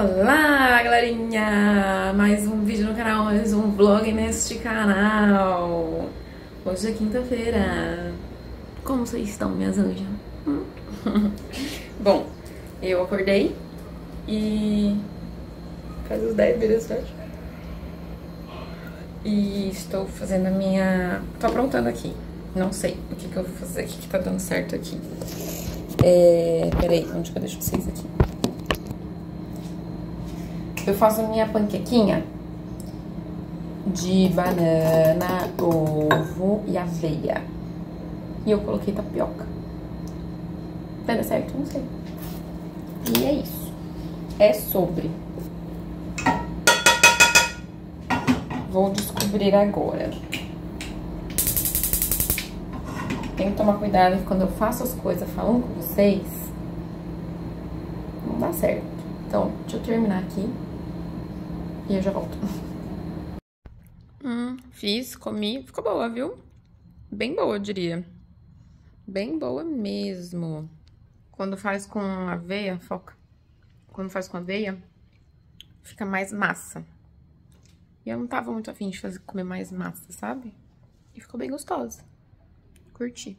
Olá, galerinha! Mais um vídeo no canal, mais um vlog neste canal. Hoje é quinta-feira. Como vocês estão, minhas anjas? Bom, eu acordei e... Faz os 10 minutos, certo? E estou fazendo a minha... Tô aprontando aqui. Não sei o que, que eu vou fazer, o que, que tá dando certo aqui. É... Peraí, onde que eu deixo vocês aqui? Eu faço minha panquequinha de banana, ovo e aveia. E eu coloquei tapioca. Vai dar certo? Não sei. E é isso. É sobre. Vou descobrir agora. Tenho que tomar cuidado que quando eu faço as coisas falando com vocês, não dá certo. Então, deixa eu terminar aqui. E eu já volto. Hum, fiz, comi. Ficou boa, viu? Bem boa, eu diria. Bem boa mesmo. Quando faz com aveia, foca. Quando faz com aveia, fica mais massa. E eu não tava muito afim de fazer, comer mais massa, sabe? E ficou bem gostosa. Curti.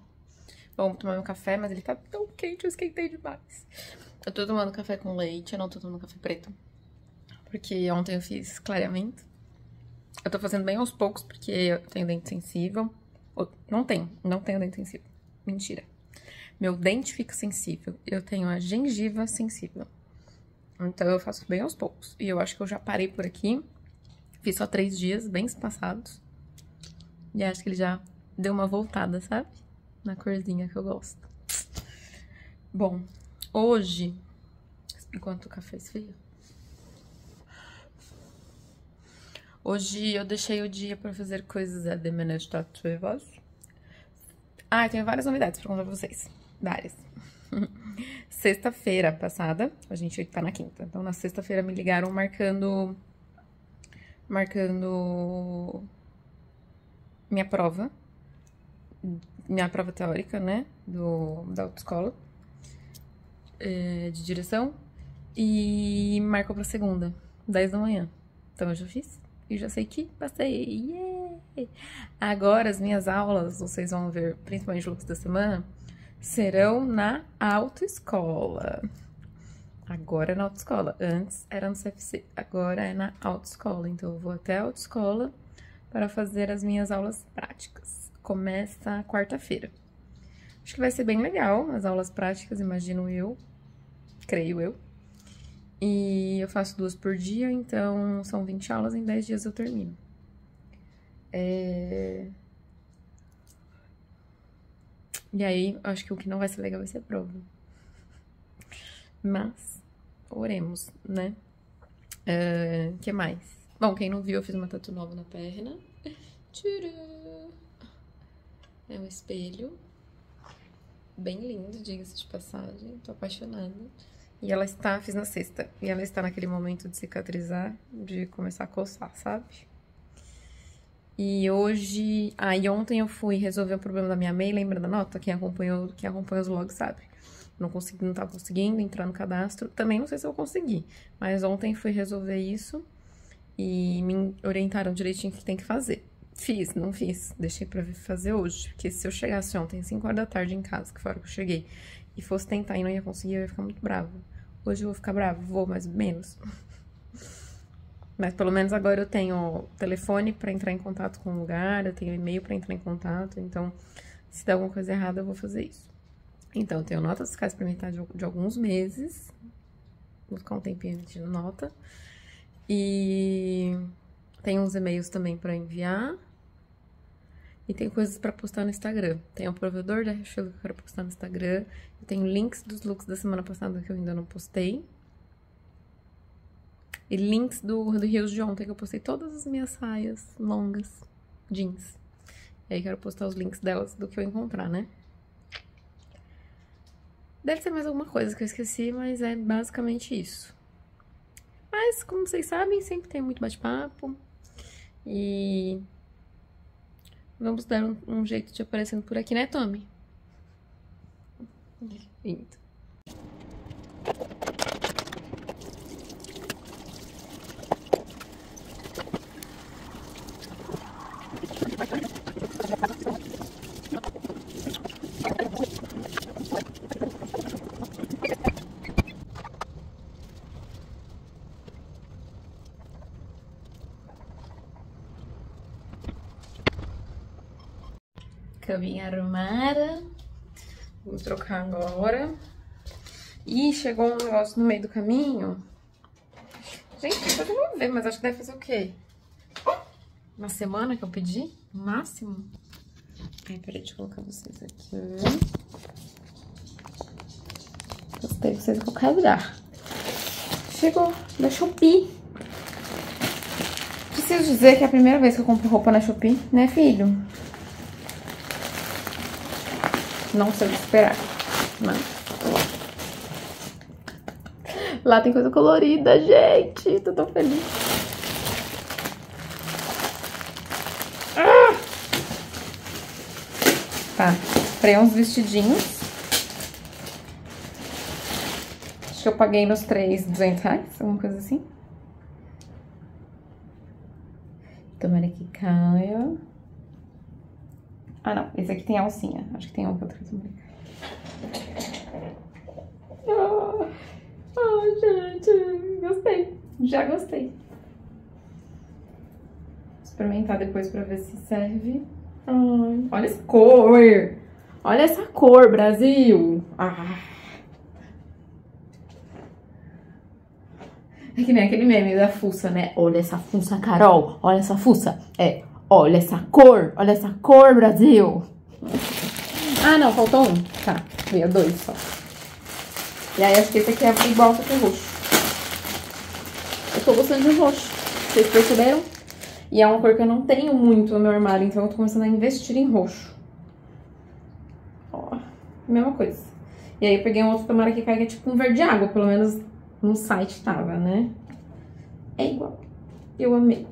Bom, vou tomar meu café, mas ele tá tão quente, eu esquentei demais. Eu tô tomando café com leite, eu não tô tomando café preto porque ontem eu fiz clareamento. Eu tô fazendo bem aos poucos, porque eu tenho dente sensível. Não tenho, não tenho dente sensível. Mentira. Meu dente fica sensível. Eu tenho a gengiva sensível. Então eu faço bem aos poucos. E eu acho que eu já parei por aqui. Fiz só três dias, bem espaçados. E acho que ele já deu uma voltada, sabe? Na corzinha que eu gosto. Bom, hoje, enquanto o café esfria, Hoje eu deixei o dia para fazer coisas administrativas. Ah, tenho várias novidades para contar pra vocês. Várias. sexta-feira passada, a gente tá na quinta. Então, na sexta-feira me ligaram marcando. Marcando. Minha prova. Minha prova teórica, né? Do, da autoescola. É, de direção. E marcou pra segunda, 10 da manhã. Então, eu já fiz. E já sei que passei. Yeah! Agora as minhas aulas, vocês vão ver, principalmente looks da semana, serão na autoescola. Agora é na autoescola. Antes era no CFC, agora é na autoescola. Então eu vou até a autoescola para fazer as minhas aulas práticas. Começa quarta-feira. Acho que vai ser bem legal as aulas práticas, imagino eu. Creio eu. E eu faço duas por dia, então são 20 aulas, em 10 dias eu termino. É... E aí, acho que o que não vai ser legal vai ser prova. Mas, oremos, né? O uh, que mais? Bom, quem não viu, eu fiz uma tatu nova na perna. É um espelho. Bem lindo, diga-se de passagem. Tô apaixonada. E ela está, fiz na sexta, e ela está naquele momento de cicatrizar, de começar a coçar, sabe? E hoje, ah, e ontem eu fui resolver o problema da minha MEI, lembra da nota? Quem acompanhou, quem acompanha os vlogs sabe. Não consegui, não tava conseguindo entrar no cadastro, também não sei se eu consegui, mas ontem fui resolver isso e me orientaram direitinho o que tem que fazer. Fiz, não fiz, deixei pra fazer hoje, porque se eu chegasse ontem, 5 horas da tarde em casa, que foi a hora que eu cheguei, e fosse tentar e não ia conseguir, eu ia ficar muito brava. Hoje eu vou ficar brava? Vou, mas menos. Mas pelo menos agora eu tenho telefone para entrar em contato com o lugar, eu tenho e-mail para entrar em contato, então se der alguma coisa errada eu vou fazer isso. Então, eu tenho notas fiscais para metade de, de alguns meses. Vou ficar um tempinho emitindo nota. E tem uns e-mails também para enviar. E tem coisas para postar no Instagram. Tem o provedor da Richelieu que eu quero postar no Instagram. Eu tenho links dos looks da semana passada que eu ainda não postei. E links do, do Rios de ontem, que eu postei todas as minhas saias longas, jeans. E aí quero postar os links delas do que eu encontrar, né? Deve ser mais alguma coisa que eu esqueci, mas é basicamente isso. Mas, como vocês sabem, sempre tem muito bate-papo. E Vamos dar um, um jeito de aparecendo por aqui, né, Tommy? Lindo. Caminha arrumada. Vou trocar agora. Ih, chegou um negócio no meio do caminho. Gente, depois eu vou ver, mas acho que deve fazer o quê? Uma semana que eu pedi? No máximo? Ai, peraí, deixa eu colocar vocês aqui. Gostei vocês em qualquer lugar. Chegou da Shopee. Preciso dizer que é a primeira vez que eu compro roupa na Shopee, né, filho? Não sei o que esperar, mas... Lá tem coisa colorida, gente. Tô tão feliz. Ah! Tá, comprei uns vestidinhos. Acho que eu paguei nos três 200 reais, alguma coisa assim. Tomara que caia. Ah, não. Esse aqui tem alcinha. Acho que tem um que outro também. Ah, ah, gente. Gostei. Já gostei. Experimentar depois pra ver se serve. Ai, olha essa cor. Olha essa cor, Brasil. Ah. É que nem aquele meme da fuça, né? Olha essa fuça, Carol. Olha essa fuça. É, olha essa cor. Olha essa cor, Brasil. Ah, não, faltou um. Tá, veio dois só. E aí, acho que esse aqui é igual só que é roxo. Eu tô gostando de roxo. Vocês perceberam? E é uma cor que eu não tenho muito no meu armário, então eu tô começando a investir em roxo. Ó, mesma coisa. E aí eu peguei um outro tomara que caiga tipo um verde água, pelo menos no site tava, né? É igual. Eu amei.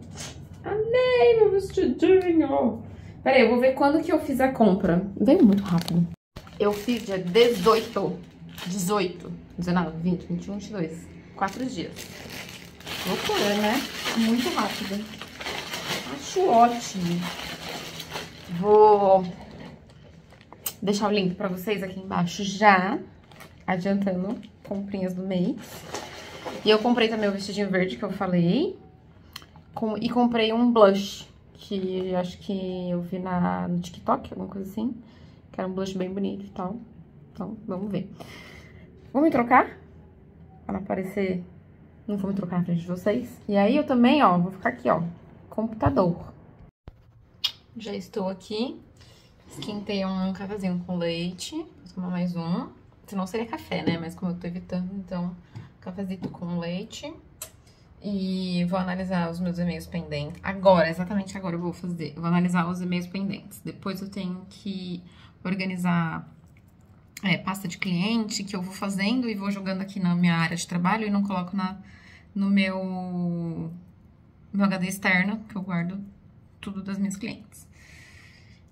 Amei meu vestidinho. Peraí, eu vou ver quando que eu fiz a compra. Veio muito rápido. Eu fiz dia 18, 18, 19, 20, 21, 22. Quatro dias. Loucura, né? Muito rápido. Acho ótimo. Vou deixar o link pra vocês aqui embaixo já. Adiantando comprinhas do mês. E eu comprei também o vestidinho verde que eu falei. Com, e comprei um blush, que acho que eu vi na, no TikTok, alguma coisa assim. Que era um blush bem bonito e tal. Então, vamos ver. Vou me trocar, não aparecer... Não vou me trocar na frente de vocês. E aí eu também, ó, vou ficar aqui, ó, computador. Já estou aqui. Esquentei um cafezinho com leite. Vou tomar mais um. Senão seria café, né? Mas como eu tô evitando, então, cafezito com leite. E vou analisar os meus e-mails pendentes. Agora, exatamente agora eu vou fazer. Eu vou analisar os e-mails pendentes. Depois eu tenho que organizar é, pasta de cliente, que eu vou fazendo e vou jogando aqui na minha área de trabalho e não coloco na, no meu, meu HD externo, que eu guardo tudo das minhas clientes.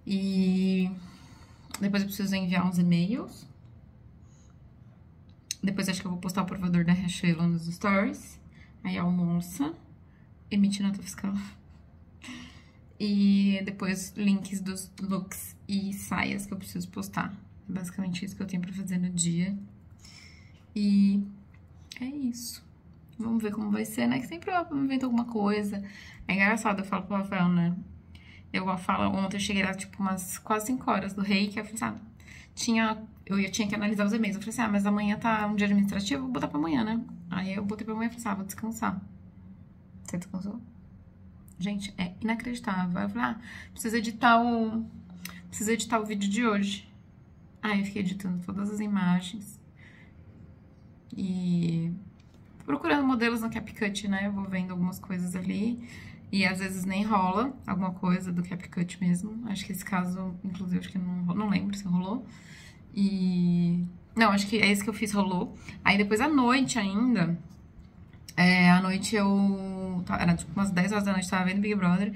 E depois eu preciso enviar uns e-mails depois acho que eu vou postar o provador da Riachuelo nos stories. Aí almoça, emite nota fiscal. E depois links dos looks e saias que eu preciso postar. É basicamente isso que eu tenho pra fazer no dia. E é isso. Vamos ver como vai ser, né? Que sempre eu invento alguma coisa. É engraçado, eu falo pro Rafael, né? Eu falo, ontem eu cheguei lá, tipo, umas quase 5 horas do rei, que eu falei, assim, ah, tinha, eu tinha que analisar os e-mails. Eu falei assim, ah, mas amanhã tá um dia administrativo, vou botar pra amanhã, né? Aí eu botei pra amanhã e falei assim, ah, vou descansar. Você descansou? Gente, é inacreditável. Aí eu falei, ah, preciso editar o... Preciso editar o vídeo de hoje. Aí eu fiquei editando todas as imagens. E... Procurando modelos no CapCut, né? Eu vou vendo algumas coisas ali. E às vezes nem rola alguma coisa do CapCut mesmo. Acho que esse caso, inclusive, acho que não, não lembro se rolou. E. Não, acho que é esse que eu fiz rolou. Aí depois à noite ainda. É, à noite eu. Era tipo umas 10 horas da noite, tava vendo Big Brother.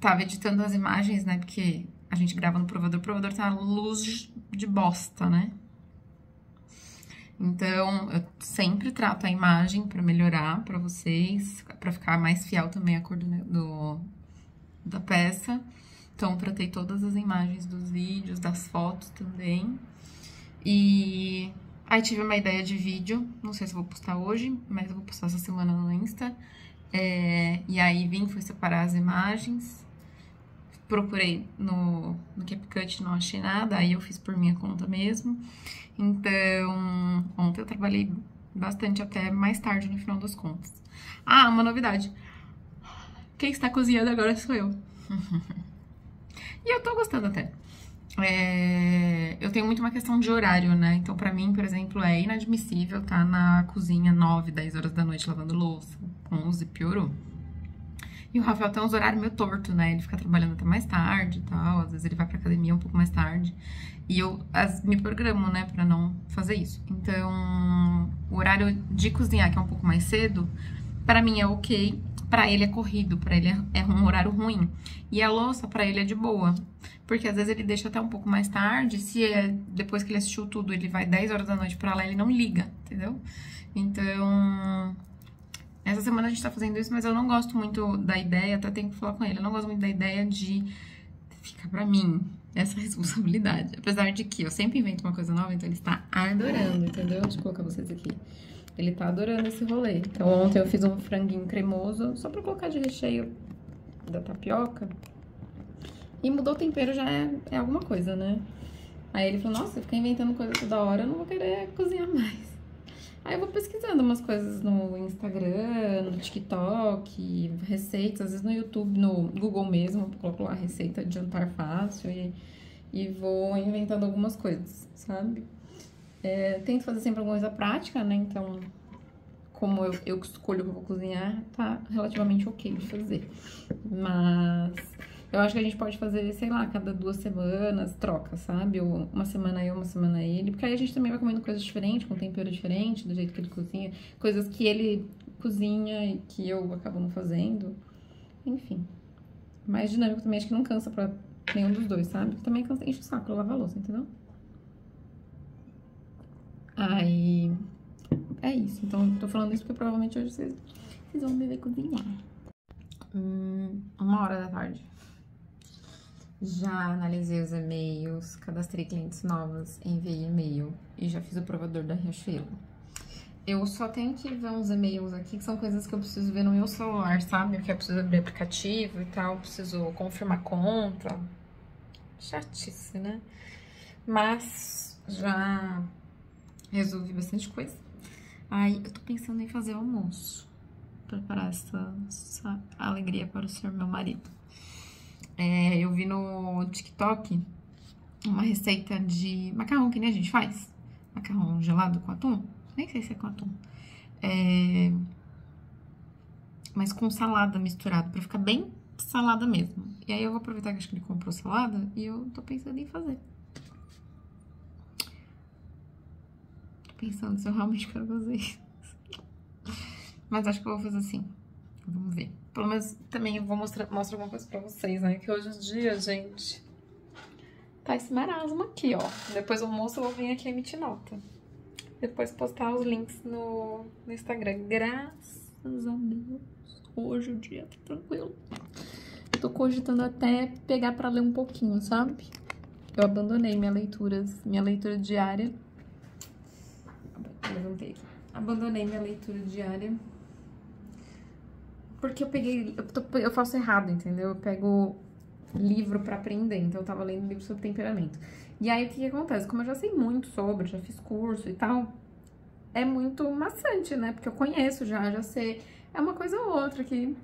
Tava editando as imagens, né? Porque a gente grava no provador, o provador tá luz de bosta, né? Então, eu sempre trato a imagem para melhorar para vocês, para ficar mais fiel também a cor do, do, da peça. Então, tratei todas as imagens dos vídeos, das fotos também. E aí tive uma ideia de vídeo, não sei se vou postar hoje, mas eu vou postar essa semana no Insta. É, e aí vim, fui separar as imagens, procurei no, no CapCut, não achei nada, aí eu fiz por minha conta mesmo. Então, ontem eu trabalhei bastante até mais tarde no final das contas. Ah, uma novidade. Quem está cozinhando agora sou eu. e eu tô gostando até. É, eu tenho muito uma questão de horário, né? Então, pra mim, por exemplo, é inadmissível estar tá na cozinha 9, 10 horas da noite lavando louça. 11 piorou. E o Rafael tem uns horários meio torto, né? Ele fica trabalhando até mais tarde e tal. Às vezes ele vai pra academia um pouco mais tarde. E eu as, me programo, né, pra não fazer isso. Então, o horário de cozinhar, que é um pouco mais cedo, para mim é ok. Pra ele é corrido, pra ele é, é um horário ruim. E a louça, pra ele é de boa. Porque às vezes ele deixa até um pouco mais tarde. Se é, depois que ele assistiu tudo, ele vai 10 horas da noite pra lá, ele não liga, entendeu? Então, essa semana a gente tá fazendo isso, mas eu não gosto muito da ideia, até tenho que falar com ele, eu não gosto muito da ideia de ficar pra mim essa responsabilidade. Apesar de que eu sempre invento uma coisa nova, então ele está adorando, entendeu? Deixa eu colocar vocês aqui. Ele tá adorando esse rolê. Então ontem eu fiz um franguinho cremoso, só pra colocar de recheio da tapioca. E mudou o tempero já é, é alguma coisa, né? Aí ele falou, nossa, você fica inventando coisa toda hora, eu não vou querer cozinhar mais. Aí eu vou pesquisando umas coisas no Instagram, no TikTok, receitas, às vezes no YouTube, no Google mesmo, coloco lá receita de jantar fácil e, e vou inventando algumas coisas, sabe? É, tento fazer sempre alguma coisa prática, né? Então, como eu, eu escolho o que eu vou cozinhar, tá relativamente ok de fazer. Mas eu acho que a gente pode fazer, sei lá, cada duas semanas, troca, sabe? Ou uma semana eu, uma semana ele. Porque aí a gente também vai comendo coisas diferentes, com tempero diferente, do jeito que ele cozinha. Coisas que ele cozinha e que eu acabo não fazendo. Enfim. Mais dinâmico também, acho que não cansa pra nenhum dos dois, sabe? Também cansa, enche o saco lavar a louça, entendeu? Aí. É isso. Então, tô falando isso porque provavelmente hoje vocês, vocês vão me ver cozinhar. Hum, uma hora da tarde. Já analisei os e-mails, cadastrei clientes novos, enviei e-mail e já fiz o provador da Riachuelo. Eu só tenho que ver uns e-mails aqui, que são coisas que eu preciso ver no meu celular, sabe? Que eu preciso abrir aplicativo e tal, preciso confirmar conta. Chatice, né? Mas já resolvi bastante coisa. Aí eu tô pensando em fazer o almoço. Preparar essa, essa alegria para o senhor meu marido. É, eu vi no TikTok uma receita de macarrão que nem a gente faz. Macarrão gelado com atum. Nem sei se é com atum. É, mas com salada misturado, pra ficar bem salada mesmo. E aí eu vou aproveitar que acho que ele comprou salada e eu tô pensando em fazer. Pensando se eu realmente quero fazer isso. Mas acho que eu vou fazer assim. Vamos ver. Pelo menos também eu vou mostrar, mostrar alguma coisa pra vocês, né? Que hoje em dia, gente, tá esse marasmo aqui, ó. Depois do almoço eu vou vir aqui emitir nota. Depois postar os links no, no Instagram. Graças a Deus, hoje o dia tá tranquilo. tô cogitando até pegar pra ler um pouquinho, sabe? Eu abandonei minha leitura, minha leitura diária. Levantei aqui. Abandonei minha leitura diária porque eu peguei. Eu, tô, eu faço errado, entendeu? Eu pego livro para aprender. Então eu tava lendo livro sobre temperamento. E aí o que, que acontece? Como eu já sei muito sobre, já fiz curso e tal, é muito maçante, né? Porque eu conheço já, já sei. É uma coisa ou outra que.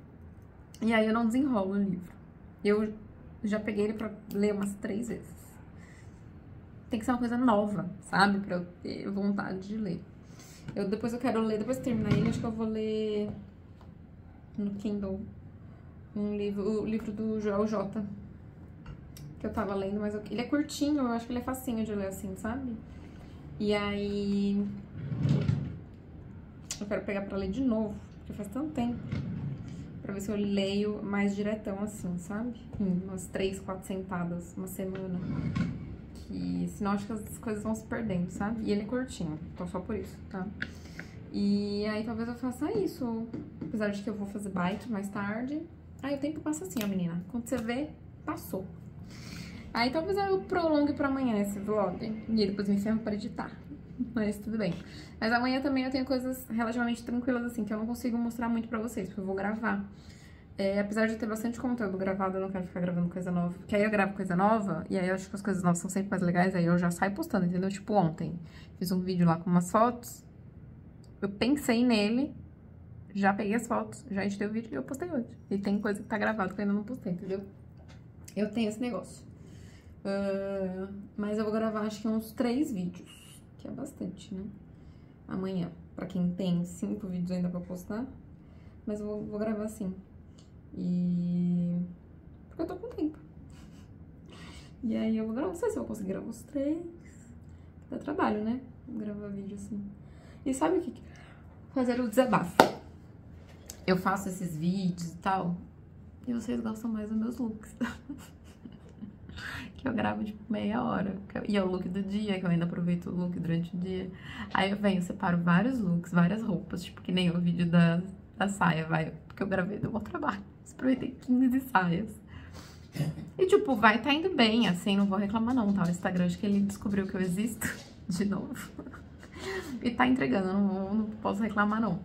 E aí eu não desenrolo o livro. Eu já peguei ele pra ler umas três vezes. Tem que ser uma coisa nova, sabe? Pra eu ter vontade de ler. Eu, depois eu quero ler, depois que terminar ele, acho que eu vou ler no Kindle um livro, o livro do Joel J. Que eu tava lendo, mas eu, ele é curtinho, eu acho que ele é facinho de ler assim, sabe? E aí. Eu quero pegar pra ler de novo, porque faz tanto tempo. Pra ver se eu leio mais diretão assim, sabe? Em umas três, quatro sentadas, uma semana. Que senão acho que as coisas vão se perdendo, sabe? E ele é curtinho, então só por isso, tá? E aí talvez eu faça isso. Apesar de que eu vou fazer bike mais tarde. Aí o tempo passa assim, ó, menina. Quando você vê, passou. Aí talvez eu prolongue pra amanhã esse vlog. E depois me ferro pra editar. Mas tudo bem. Mas amanhã também eu tenho coisas relativamente tranquilas, assim, que eu não consigo mostrar muito pra vocês, porque eu vou gravar. É, apesar de ter bastante conteúdo gravado, eu não quero ficar gravando coisa nova. Porque aí eu gravo coisa nova, e aí eu acho que as coisas novas são sempre mais legais, aí eu já saio postando, entendeu? Tipo, ontem, fiz um vídeo lá com umas fotos, eu pensei nele, já peguei as fotos, já editei o vídeo e eu postei hoje. E tem coisa que tá gravada que eu ainda não postei, entendeu? Eu tenho esse negócio. Uh, mas eu vou gravar acho que uns três vídeos, que é bastante, né? Amanhã, pra quem tem cinco vídeos ainda pra postar. Mas eu vou, vou gravar assim. E. Porque eu tô com tempo. E aí eu vou gravar, não sei se eu vou conseguir gravar os três. Dá trabalho, né? Gravar vídeo assim. E sabe o que? Fazer o desabafo. Eu faço esses vídeos e tal. E vocês gostam mais dos meus looks. que eu gravo tipo meia hora. E é o look do dia, que eu ainda aproveito o look durante o dia. Aí eu venho, separo vários looks, várias roupas, tipo que nem o vídeo da, da saia, vai. Porque eu gravei do bom trabalho. Aproveitei 15 saias. E, tipo, vai tá indo bem, assim, não vou reclamar não, tá? O Instagram, acho que ele descobriu que eu existo de novo. e tá entregando, não, não posso reclamar não.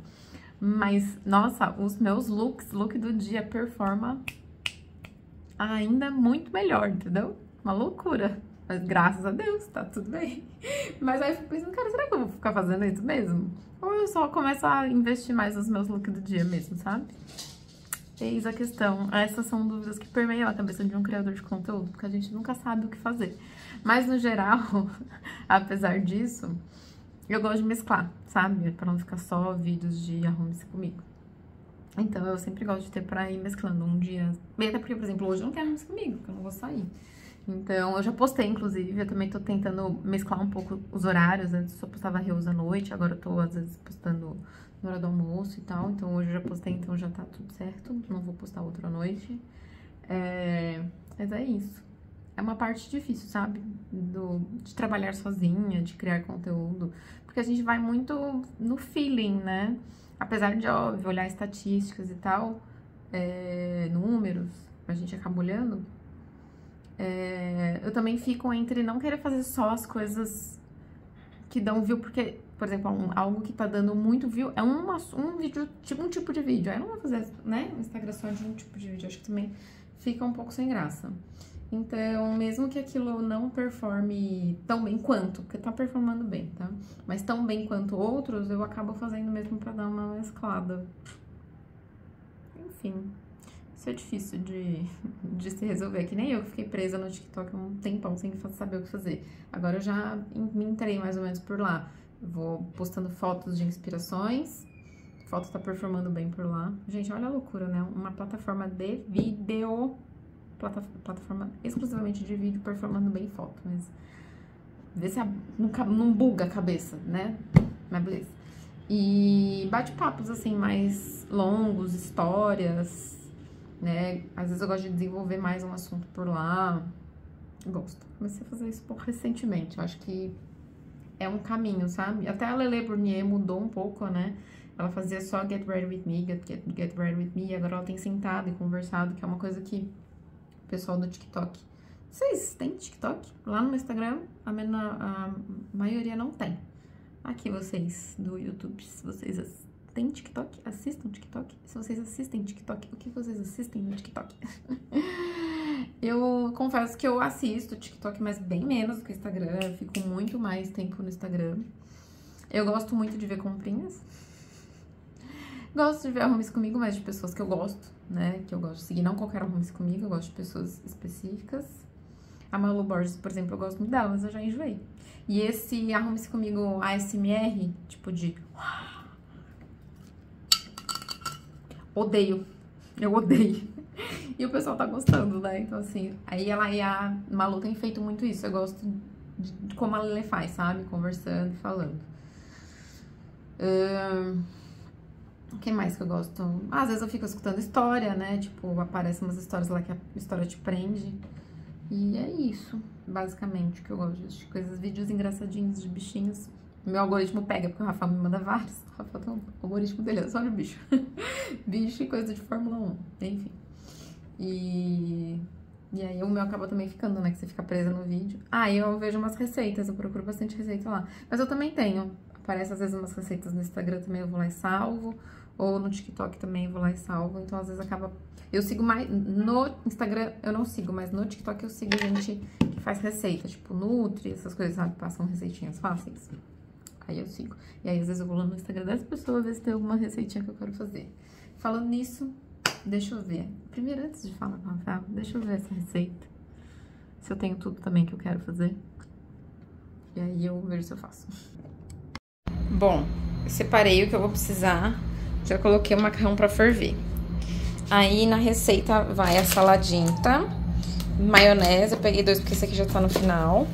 Mas, nossa, os meus looks, look do dia performa ainda muito melhor, entendeu? Uma loucura. Mas graças a Deus, tá tudo bem. Mas aí eu fico pensando, cara, será que eu vou ficar fazendo isso mesmo? Ou eu só começo a investir mais nos meus looks do dia mesmo, sabe? Eis a questão. Essas são dúvidas que permeiam a cabeça de um criador de conteúdo, porque a gente nunca sabe o que fazer. Mas no geral, apesar disso, eu gosto de mesclar, sabe? Pra não ficar só vídeos de arrume-se comigo. Então eu sempre gosto de ter pra ir mesclando um dia. Até porque, por exemplo, hoje eu não quero arrume-se comigo, porque eu não vou sair. Então, eu já postei, inclusive, eu também tô tentando mesclar um pouco os horários. Antes só postava Reus à noite, agora eu tô, às vezes, postando na hora do almoço e tal. Então, hoje eu já postei, então já tá tudo certo. Não vou postar outra noite. É... Mas é isso. É uma parte difícil, sabe? Do... De trabalhar sozinha, de criar conteúdo. Porque a gente vai muito no feeling, né? Apesar de, óbvio, olhar estatísticas e tal, é... números, a gente acaba olhando é, eu também fico entre não querer fazer só as coisas que dão view, porque, por exemplo, um, algo que tá dando muito view é uma, um vídeo, tipo um tipo de vídeo. Aí não vou fazer, né, Instagram só de um tipo de vídeo. Acho que também fica um pouco sem graça. Então, mesmo que aquilo não performe tão bem quanto, porque tá performando bem, tá? Mas tão bem quanto outros, eu acabo fazendo mesmo pra dar uma mesclada. Enfim. Isso é difícil de, de se resolver. Que nem eu que fiquei presa no TikTok um tempão sem saber o que fazer. Agora eu já me entrei mais ou menos por lá. Vou postando fotos de inspirações. A foto tá performando bem por lá. Gente, olha a loucura, né? Uma plataforma de vídeo. Plataforma exclusivamente de vídeo performando bem foto. Mas vê se a, não, não buga a cabeça, né? Mas beleza. E bate-papos assim mais longos, histórias né? Às vezes eu gosto de desenvolver mais um assunto por lá. Gosto. Comecei a fazer isso pouco recentemente. Acho que é um caminho, sabe? Até a Lele Burnier mudou um pouco, né? Ela fazia só Get Ready With Me, Get, get, get Ready With Me, agora ela tem sentado e conversado, que é uma coisa que o pessoal do TikTok... Vocês têm TikTok? Lá no Instagram, a, a maioria não tem. Aqui vocês do YouTube, se vocês tem TikTok? Assistam TikTok? Se vocês assistem TikTok, o que vocês assistem no TikTok? eu confesso que eu assisto TikTok, mas bem menos do que Instagram. Eu fico muito mais tempo no Instagram. Eu gosto muito de ver comprinhas. Gosto de ver arrumes comigo, mas de pessoas que eu gosto, né? Que eu gosto de seguir. Não qualquer arrumes comigo, eu gosto de pessoas específicas. A Malu Borges, por exemplo, eu gosto muito dela, mas eu já enjoei. E esse arrume comigo ASMR, tipo de Odeio. Eu odeio. E o pessoal tá gostando, né? Então, assim, aí ela e a Malu tem feito muito isso. Eu gosto de como a Lele faz, sabe? Conversando falando. O que mais que eu gosto? Às vezes eu fico escutando história, né? Tipo, aparecem umas histórias lá que a história te prende. E é isso, basicamente, que eu gosto de coisas, vídeos engraçadinhos de bichinhos. Meu algoritmo pega, porque o Rafael me manda vários. O Rafael tem um algoritmo dele, é só no bicho. bicho e coisa de Fórmula 1, enfim. E, e aí o meu acaba também ficando, né? Que você fica presa no vídeo. Ah, eu vejo umas receitas, eu procuro bastante receita lá. Mas eu também tenho. Aparece às vezes umas receitas no Instagram também, eu vou lá e salvo. Ou no TikTok também vou lá e salvo. Então, às vezes acaba. Eu sigo mais. No Instagram eu não sigo, mas no TikTok eu sigo gente que faz receita, tipo Nutri, essas coisas, sabe? Passam receitinhas fáceis. Aí eu sigo. E aí, às vezes, eu vou lá no Instagram dessa pessoa ver se tem alguma receitinha que eu quero fazer. Falando nisso, deixa eu ver. Primeiro, antes de falar com a Rafael, deixa eu ver essa receita. Se eu tenho tudo também que eu quero fazer. E aí eu vejo se eu faço. Bom, separei o que eu vou precisar. Já coloquei o macarrão pra ferver. Aí na receita vai a saladinha, maionese, eu peguei dois porque esse aqui já tá no final.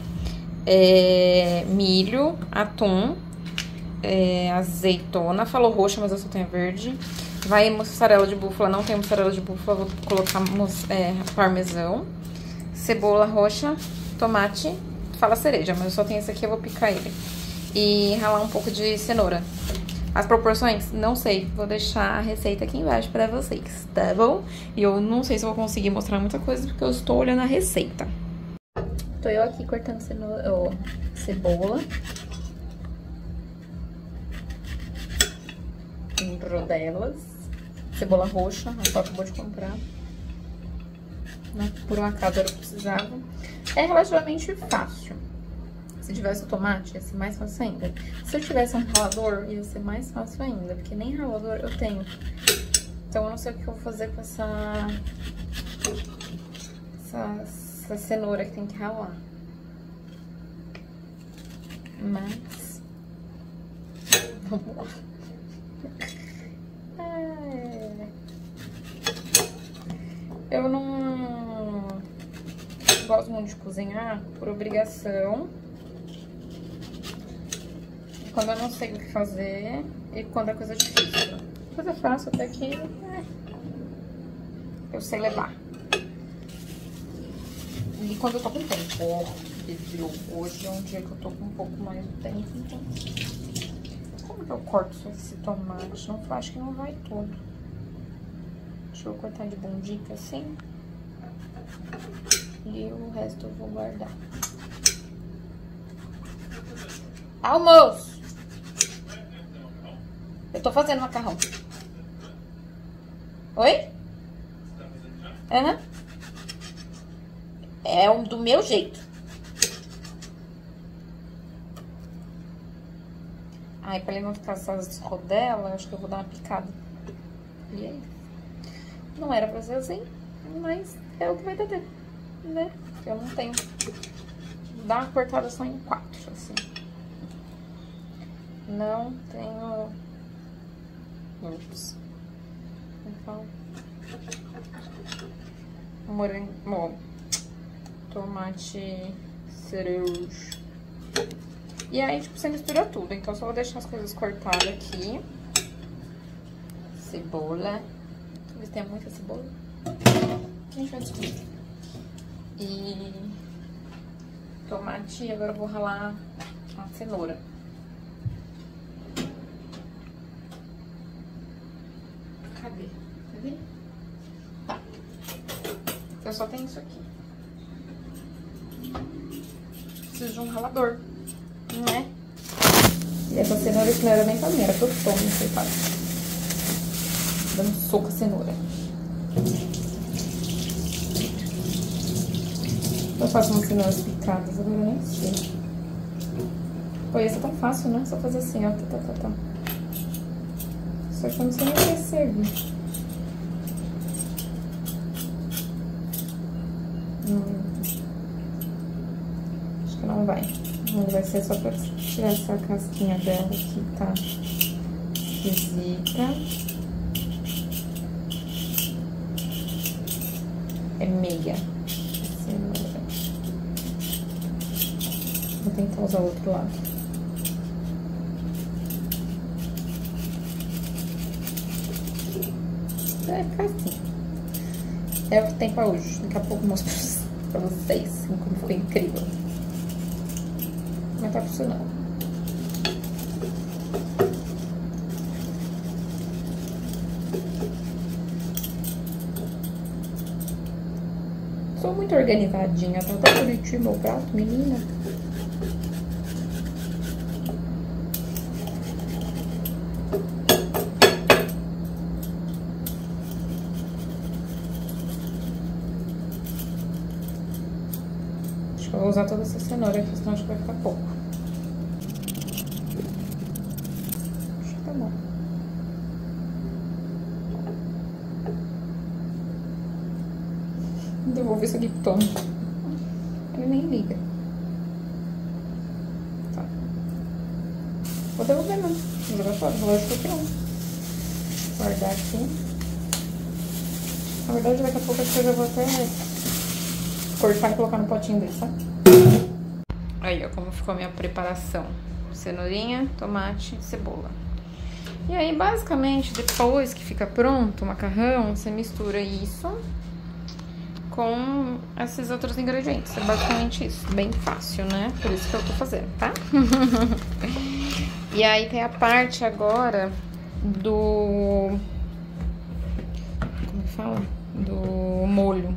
É, milho, atum, é, azeitona, falou roxa, mas eu só tenho verde. Vai mussarela de búfala, não tem mussarela de búfala, vou colocar é, parmesão. Cebola roxa, tomate, fala cereja, mas eu só tenho esse aqui, eu vou picar ele. E ralar um pouco de cenoura. As proporções? Não sei. Vou deixar a receita aqui embaixo pra vocês, tá bom? E eu não sei se vou conseguir mostrar muita coisa, porque eu estou olhando a receita. Tô eu aqui cortando cenoura, oh, cebola. Rodelas. Cebola roxa, a só acabou de comprar. Por um acaso era o que precisava. É relativamente fácil. Se tivesse o tomate, ia ser mais fácil ainda. Se eu tivesse um ralador, ia ser mais fácil ainda, porque nem ralador eu tenho. Então eu não sei o que eu vou fazer com essa... Essa, essa cenoura que tem que ralar. Mas... Vamos lá. É... Eu não gosto muito de cozinhar por obrigação quando eu não sei o que fazer e quando é coisa difícil. Coisa fácil até que é, eu sei levar. E quando eu tô com tempo, viu? Hoje é um dia que eu tô com um pouco mais de tempo, então... Como que eu corto esse tomate? Não, acho que não vai todo. Deixa eu cortar de bundica assim. E o resto eu vou guardar. Almoço! Eu tô fazendo macarrão. Oi? Uhum. É um do meu jeito. Aí, pra ele não ficar essas rodelas, acho que eu vou dar uma picada. E aí? Não era pra ser assim, mas é o que vai tempo, né? Eu não tenho. Dá uma cortada só em quatro, assim. Não tenho Ups. Então, morango, bom, tomate cereja. E aí, tipo, você mistura tudo. Então, só vou deixar as coisas cortadas aqui. Cebola. Deixa eu ver se tem muita cebola. A gente vai. E tomate. Agora eu vou ralar a cenoura. Cadê? Cadê? Tá. Eu só tenho isso aqui. Preciso de um ralador, não é? E essa cenoura que não era nem pra mim, era pro Tom, não sei para. Dando soco a cenoura. Eu faço umas cenouras picadas, agora nem sei. Pô, essa é tão fácil, né? Só fazer assim, ó. Tá, tá, tá, tá. Só que eu não sei nem o que servir. Hum. Acho que não vai. Não vai ser só pra tirar essa casquinha dela que tá esquisita. É meia. Vou tentar usar o outro lado. É, ficar assim. É o que tem pra hoje. Daqui a pouco eu mostro pra vocês como ficou incrível. Mas tá funcionando. Sou muito organizadinha, tá até bonitinho meu prato, menina. Eu vou usar toda essa cenoura aqui, senão acho que vai ficar pouco. Acho que tá bom. Devolver isso aqui pro Tom. Ele nem liga. Tá. Vou devolver mesmo. Vou jogar fora. Lógico que não. Guardar aqui. Na verdade, daqui a pouco acho que eu já vou até cortar e colocar no potinho dele, sabe? Aí, ó, como ficou a minha preparação. Cenourinha, tomate, cebola. E aí, basicamente, depois que fica pronto o macarrão, você mistura isso com esses outros ingredientes. É basicamente isso. Bem fácil, né? Por isso que eu tô fazendo, tá? e aí tem a parte agora do... Como fala? Do molho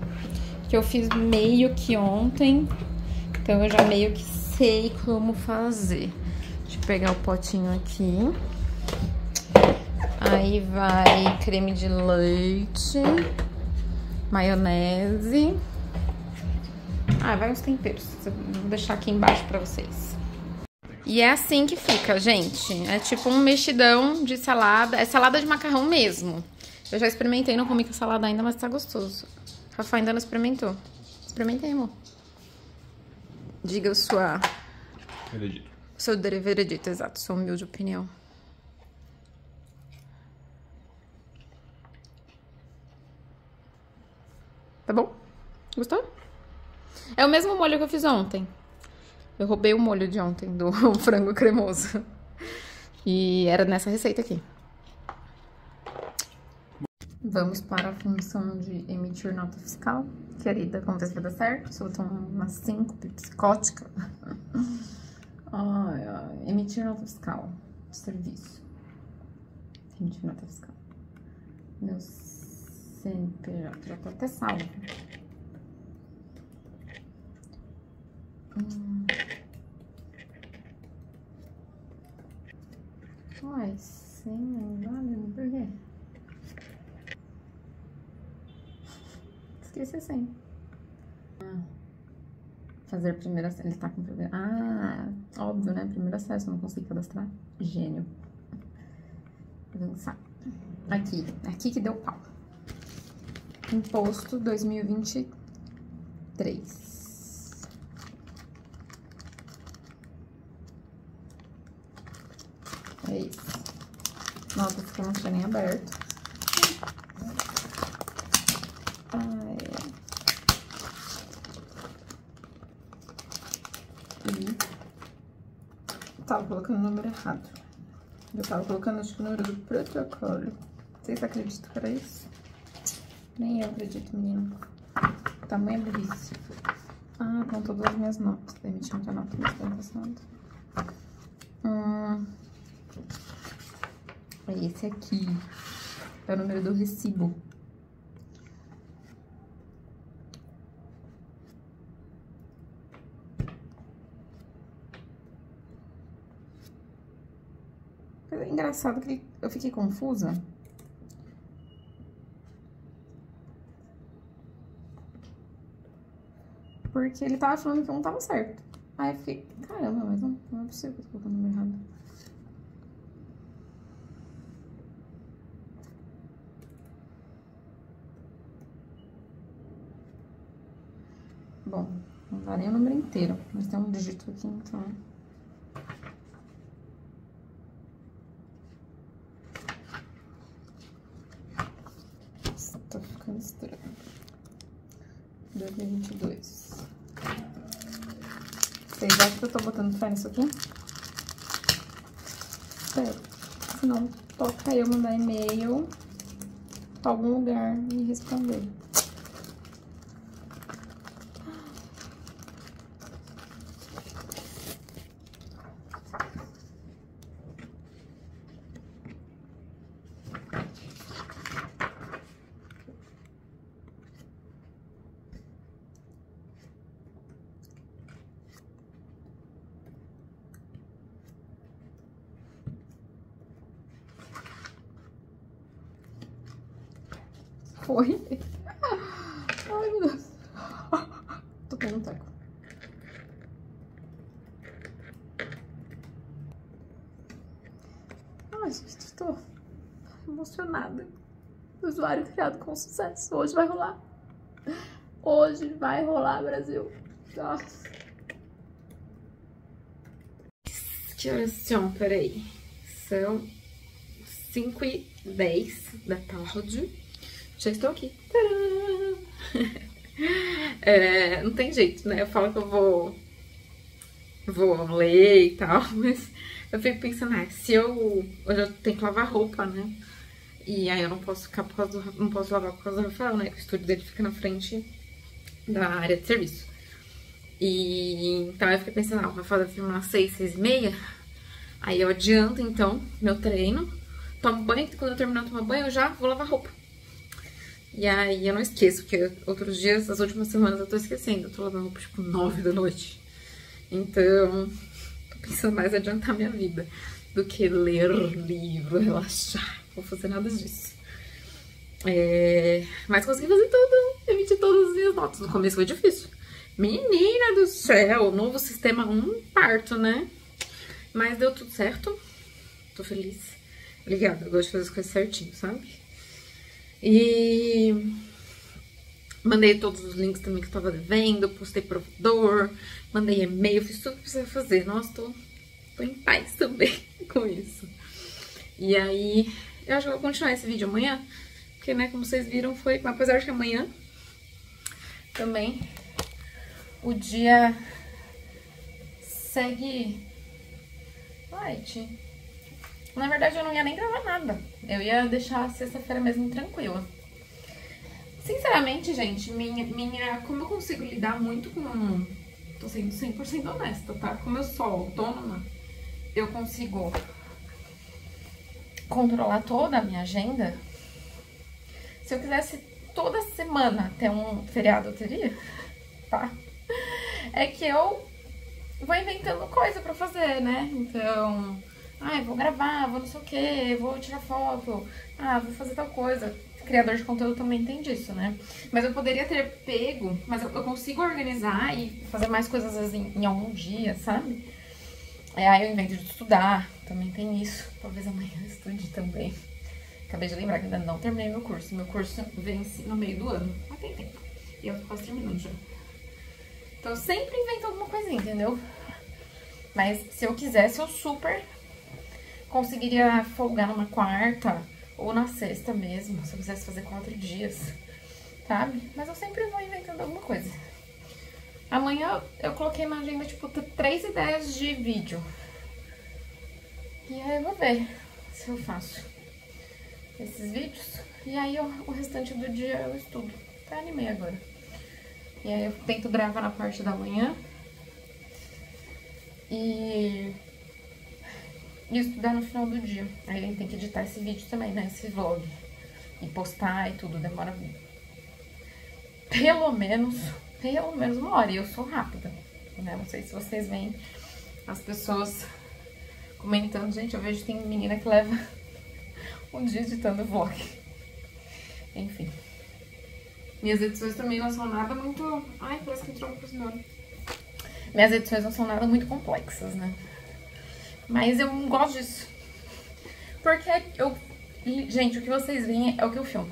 que eu fiz meio que ontem. Então eu já meio que sei como fazer. Deixa eu pegar o potinho aqui. Aí vai creme de leite, maionese. Ah, vai os temperos. Vou deixar aqui embaixo pra vocês. E é assim que fica, gente. É tipo um mexidão de salada. É salada de macarrão mesmo. Eu já experimentei, não comi com salada ainda, mas tá gostoso. Rafa ainda não experimentou. Experimentei, amor. Diga o sua... Veredito. Seu veredito, exato. Sua humilde opinião. Tá bom? Gostou? É o mesmo molho que eu fiz ontem. Eu roubei o molho de ontem, do frango cremoso. E era nessa receita aqui. Vamos para a função de emitir nota fiscal. Querida, como ver se vai dar certo. Se eu tô uma síncope psicótica. Emitir nota fiscal. Serviço. Emitir nota fiscal. Meu CNPJ já tá até salvo. Hum. Não vale, por quê? Esqueci assim. Ah, fazer primeiro acesso. Ele tá com primeiro. Ah, óbvio, né? Primeiro acesso, não consegui cadastrar. Gênio. Avançar. Aqui, aqui que deu pau. Imposto 2023. É isso. Nossa, ficou não tinha nem aberto. Ai. E tava colocando o número errado. Eu tava colocando, acho que o número do protocolo. Vocês acreditam que era isso? Nem eu acredito, menino. Tamanho burrice. Ah, com todas as minhas notas. Demiti muita nota no ano passado. Hum. É esse aqui. É o número do recibo. É engraçado que eu fiquei confusa. Porque ele tava falando que não tava certo. Aí eu fiquei, caramba, mas não, não é possível que eu tô colocando o número errado. Bom, não dá nem o número inteiro, mas tem um dígito aqui, então... Estranho. 2022. Vocês acham que eu tô botando fé nisso aqui? Espero. Se não, toca eu mandar e-mail pra algum lugar e responder. foi. Ai, meu Deus. Tô com um teco. Ai, gente, tô emocionada. Usuário criado com sucesso. Hoje vai rolar. Hoje vai rolar, Brasil. Nossa. Que horas são? Peraí. São 5 e 10 da tarde. Já estou aqui. É, não tem jeito, né? Eu falo que eu vou, vou ler e tal, mas eu fico pensando, ah, se eu. Hoje eu tenho que lavar roupa, né? E aí eu não posso ficar por causa do, não posso lavar por causa do Rafael, né? Que o estúdio dele fica na frente da área de serviço. E então eu fiquei pensando, ah, o Rafael deve terminar às 6, 6 e meia. Aí eu adianto então meu treino, tomo banho, quando eu terminar de tomar banho, eu já vou lavar roupa. E aí eu não esqueço, porque outros dias, as últimas semanas, eu tô esquecendo. Eu tô lavando roupa tipo 9 da noite. Então, tô pensando mais em adiantar minha vida do que ler livro, relaxar. Não vou fazer nada disso. É... Mas consegui fazer tudo, emitir todas as minhas notas. No começo foi difícil. Menina do céu, novo sistema, um parto, né? Mas deu tudo certo. Tô feliz. Obrigada, eu gosto de fazer as coisas certinho, sabe? E mandei todos os links também que eu tava devendo, postei provedor, mandei e-mail, fiz tudo que precisava fazer. Nossa, tô, tô em paz também com isso. E aí, eu acho que vou continuar esse vídeo amanhã, porque, né, como vocês viram, foi, apesar de que amanhã também o dia segue light. Na verdade, eu não ia nem gravar nada. Eu ia deixar a sexta-feira mesmo tranquila. Sinceramente, gente, minha, minha... Como eu consigo lidar muito com... Tô sendo 100% honesta, tá? Como eu sou autônoma, eu consigo controlar toda a minha agenda. Se eu quisesse toda semana ter um feriado, eu teria, tá? É que eu vou inventando coisa pra fazer, né? Então, ah, vou gravar, vou não sei o que, vou tirar foto, ah, vou fazer tal coisa. Criador de conteúdo também tem disso, né? Mas eu poderia ter pego, mas eu, eu consigo organizar e fazer mais coisas às vezes em, em algum dia, sabe? É, aí eu invento de estudar, também tem isso. Talvez amanhã eu estude também. Acabei de lembrar que ainda não terminei meu curso. Meu curso vence no meio do ano, mas tem tempo. E eu tô quase terminando já. Então eu sempre invento alguma coisinha, entendeu? Mas se eu quisesse, eu super conseguiria folgar numa quarta ou na sexta mesmo, se eu quisesse fazer quatro dias, sabe? Mas eu sempre vou inventando alguma coisa. Amanhã eu coloquei na agenda, tipo, três ideias de vídeo. E aí eu vou ver se eu faço esses vídeos. E aí eu, o restante do dia eu estudo. Até animei agora. E aí eu tento gravar na parte da manhã. E e estudar no final do dia. Aí a gente tem que editar esse vídeo também, né? Esse vlog. E postar e tudo. Demora pelo menos, pelo menos uma hora. E eu sou rápida, né? Não sei se vocês veem as pessoas comentando. Gente, eu vejo que tem menina que leva um dia editando vlog. Enfim. Minhas edições também não são nada muito... Ai, parece que entrou um cozinhando. Minhas edições não são nada muito complexas, né? Mas eu não gosto disso. Porque eu... Gente, o que vocês veem é o que eu filmo.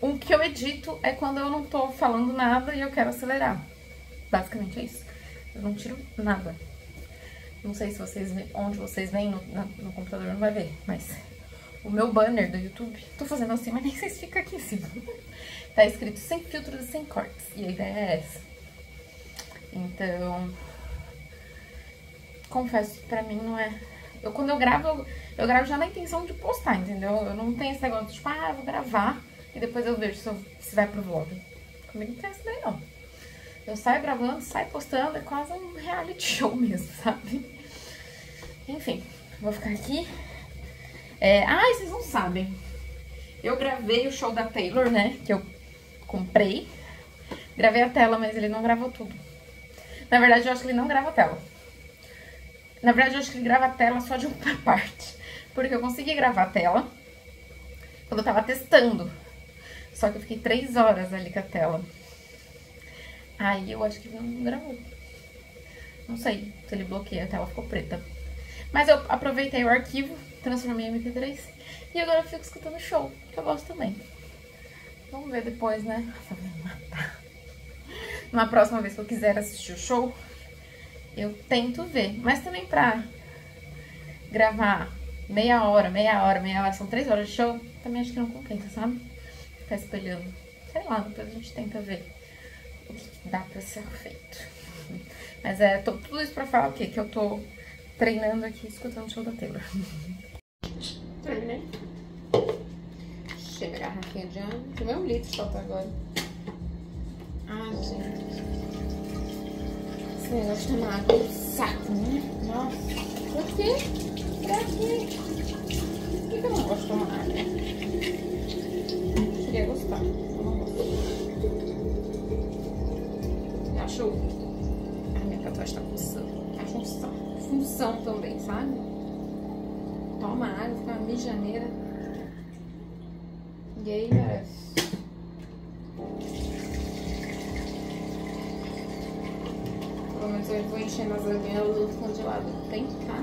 O que eu edito é quando eu não tô falando nada e eu quero acelerar. Basicamente é isso. Eu não tiro nada. Não sei se vocês onde vocês veem no, no computador, não vai ver, mas o meu banner do YouTube, tô fazendo assim, mas nem sei se fica aqui em cima. tá escrito sem filtros e sem cortes. E a ideia é essa. Então, confesso, pra mim não é... Eu, quando eu gravo, eu, eu, gravo já na intenção de postar, entendeu? Eu não tenho esse negócio de, tipo, ah, vou gravar e depois eu vejo se, eu, se vai pro vlog. Comigo não tem essa daí, não. Eu saio gravando, saio postando, é quase um reality show mesmo, sabe? Enfim, vou ficar aqui. É... Ah, vocês não sabem. Eu gravei o show da Taylor, né? Que eu comprei. Gravei a tela, mas ele não gravou tudo. Na verdade, eu acho que ele não grava a tela. Na verdade, eu acho que ele grava a tela só de uma parte. Porque eu consegui gravar a tela quando eu tava testando. Só que eu fiquei três horas ali com a tela. Aí eu acho que não gravou. Não sei se ele bloqueia, a tela ficou preta. Mas eu aproveitei o arquivo transformei em MP3. E agora eu fico escutando show, que eu gosto também. Vamos ver depois, né? Nossa, vai me matar. Na próxima vez que eu quiser assistir o show, eu tento ver. Mas também pra gravar meia hora, meia hora, meia hora, são três horas de show, também acho que não compensa, sabe? Ficar espelhando. Sei lá, depois a gente tenta ver o que dá pra ser feito. Mas é, tô, tudo isso pra falar o quê? Que eu tô treinando aqui, escutando o show da Taylor. Terminei. Chega a garrafinha de água. Tomei um litro só até agora. Ah, gente. Esse negócio de é um saco, né? Nossa. Por quê? Pra quê? Por que eu não gosto de tomar água? Queria gostar. Eu não gosto. Acho. A minha tatuagem tá coçando. Acho função. Função também, sabe? Toma água, fica uma mijaneira. E aí merece. Menos eu vou enchendo as aguinhas do congelado. Tem que tá?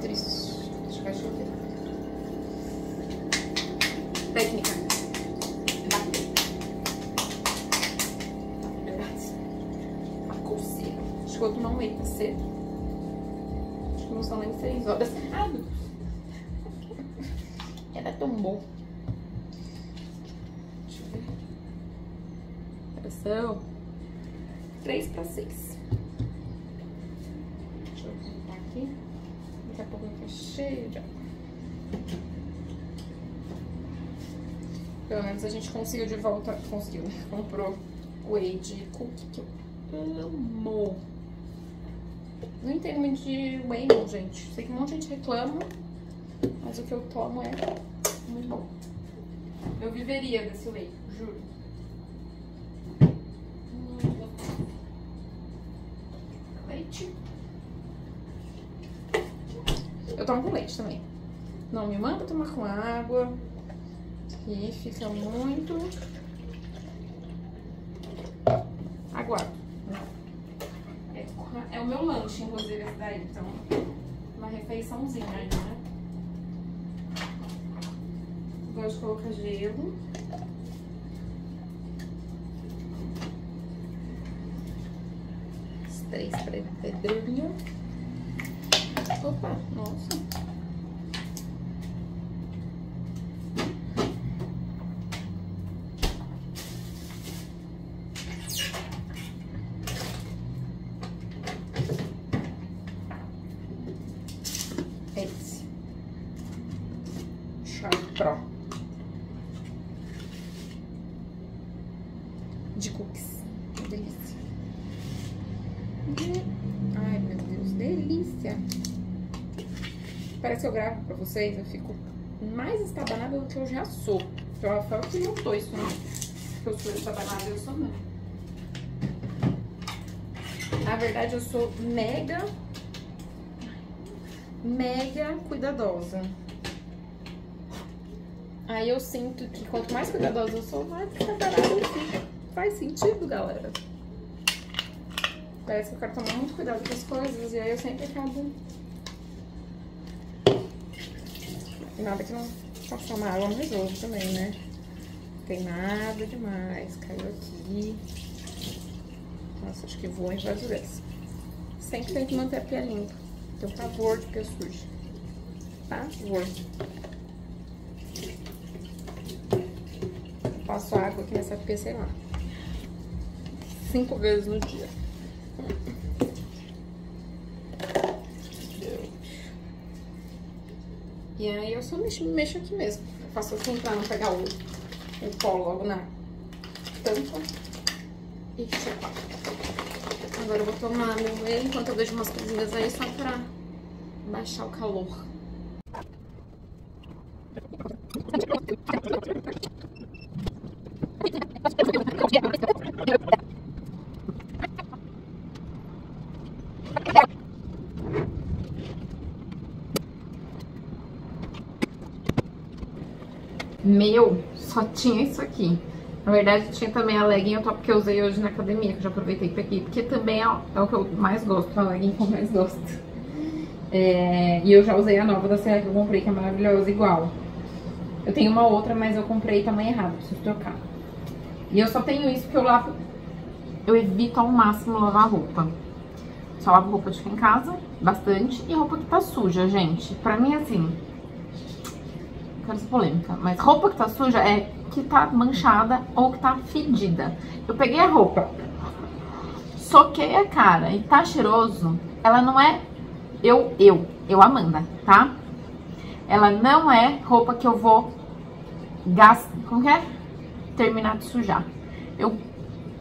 Triste. Acho que vai chover. Técnica. Bater. Uma coceira. Acho que eu vou tomar um whey tá cedo. Acho que não são nem seis horas. Ai, meu Deus. Ela tombou. Deixa eu ver. Pressão. 3 para 6. Deixa eu contar aqui. Daqui a pouco vai ficar cheio de água. Pelo menos a gente conseguiu de volta. Conseguiu, né? Comprou whey de cookie que eu amo. Não entendo muito de whey, não, gente. Sei que um monte de gente reclama. Mas o que eu tomo é muito bom. Eu viveria desse whey, juro. Com água. Que fica muito. Aguardo. É, é o meu lanche, inclusive, esse daí. Então, uma refeiçãozinha aí, né? Gosto de colocar gelo. Três pedrinhos. Opa, nossa. Esse. Chá Pro. De cookies. Que delícia. Hum. Ai, meu Deus, delícia. Parece que eu gravo pra vocês, eu fico mais estabanada do que eu já sou. Porque o Rafael que notou isso, né? Que eu sou estabanada, eu sou não. Na verdade, eu sou mega, mega cuidadosa. Aí eu sinto que quanto mais cuidadosa eu sou, mais estabanada eu fico. Faz sentido, galera? Parece que eu quero tomar muito cuidado com as coisas e aí eu sempre acabo Nada que não faça mal ao resolvo também, né? Não tem nada demais. Caiu aqui. Nossa, acho que voa em vezes. Sempre tem que manter a pia limpa. Tenho pavor de pia suja. Pavor. Passo água aqui nessa pia, sei lá. Cinco vezes no dia. E aí eu só mexo, mexo aqui mesmo. Eu faço assim pra não pegar o, o pó logo na tampa. E chupar. Agora eu vou tomar meu whey enquanto eu deixo umas coisinhas aí só pra baixar o calor. Meu, só tinha isso aqui. Na verdade, tinha também a legging o top que eu usei hoje na academia, que eu já aproveitei pra aqui. Porque também é, é o que eu mais gosto, a legging que eu mais gosto. É, e eu já usei a nova da Serra que eu comprei, que é maravilhosa, igual. Eu tenho uma outra, mas eu comprei tamanho errado, preciso trocar. E eu só tenho isso porque eu lavo... Eu evito ao máximo lavar roupa. Só lavo roupa de ficar em casa, bastante, e roupa que tá suja, gente. Pra mim, assim... Ser polêmica, mas roupa que tá suja é que tá manchada ou que tá fedida. Eu peguei a roupa, soquei a cara e tá cheiroso, ela não é eu, eu, eu Amanda, tá? Ela não é roupa que eu vou gastar, como que é? Terminar de sujar. Eu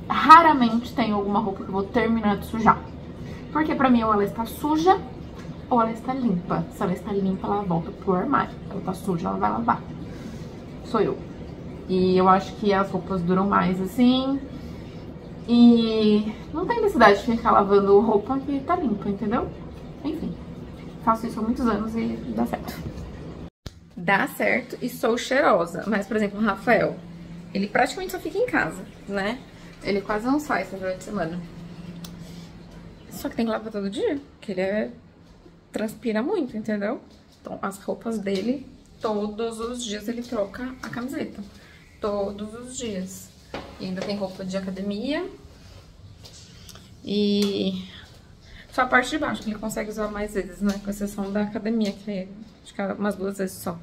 raramente tenho alguma roupa que eu vou terminar de sujar. Porque pra mim ou ela está suja ou ela está limpa. Se ela está limpa, ela volta pro armário. Se ela tá suja, ela vai lavar. Sou eu. E eu acho que as roupas duram mais assim. E não tem necessidade de ficar lavando roupa que tá limpa, entendeu? Enfim, faço isso há muitos anos e dá certo. Dá certo e sou cheirosa. Mas, por exemplo, o Rafael, ele praticamente só fica em casa, né? Ele quase não sai essa durante a semana. Só que tem que lavar todo dia, porque ele é... transpira muito, entendeu? Então, as roupas dele, todos os dias ele troca a camiseta. Todos os dias. E ainda tem roupa de academia. E só a parte de baixo que ele consegue usar mais vezes, né? Com exceção da academia, que é, é umas duas vezes só.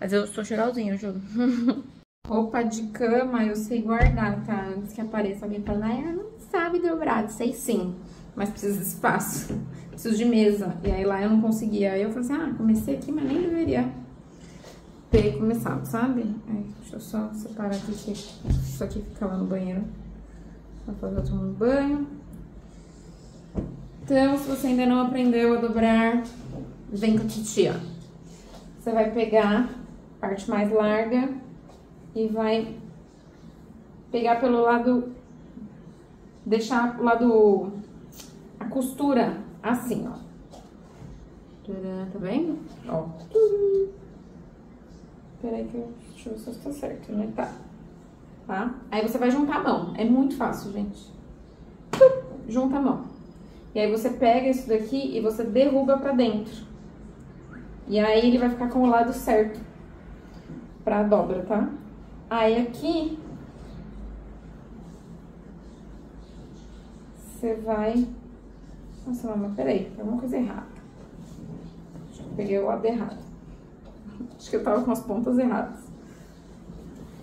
Mas eu sou cheirosinha, eu juro. Roupa de cama eu sei guardar, tá? Antes que apareça alguém falando, ah, ela não sabe dobrar. Sei sim, mas precisa de espaço. Preciso de mesa. E aí lá eu não conseguia. Aí eu falei assim, ah, comecei aqui, mas nem deveria ter começado, sabe? Aí, deixa eu só separar aqui, que isso aqui fica lá no banheiro. Pra fazer outro banho. Então, se você ainda não aprendeu a dobrar, vem com a titia. Você vai pegar a parte mais larga e vai pegar pelo lado, deixar o lado, a costura assim, ó. Tá vendo? Ó. Peraí que eu, deixa eu ver se está certo, né? Tá. Tá? Aí você vai juntar a mão. É muito fácil, gente. Junta a mão. E aí você pega isso daqui e você derruba pra dentro. E aí ele vai ficar com o lado certo pra dobra, tá? Aí aqui... Você vai... Nossa, mas peraí, tem alguma coisa errada. Acho que eu peguei o lado errado. Acho que eu tava com as pontas erradas.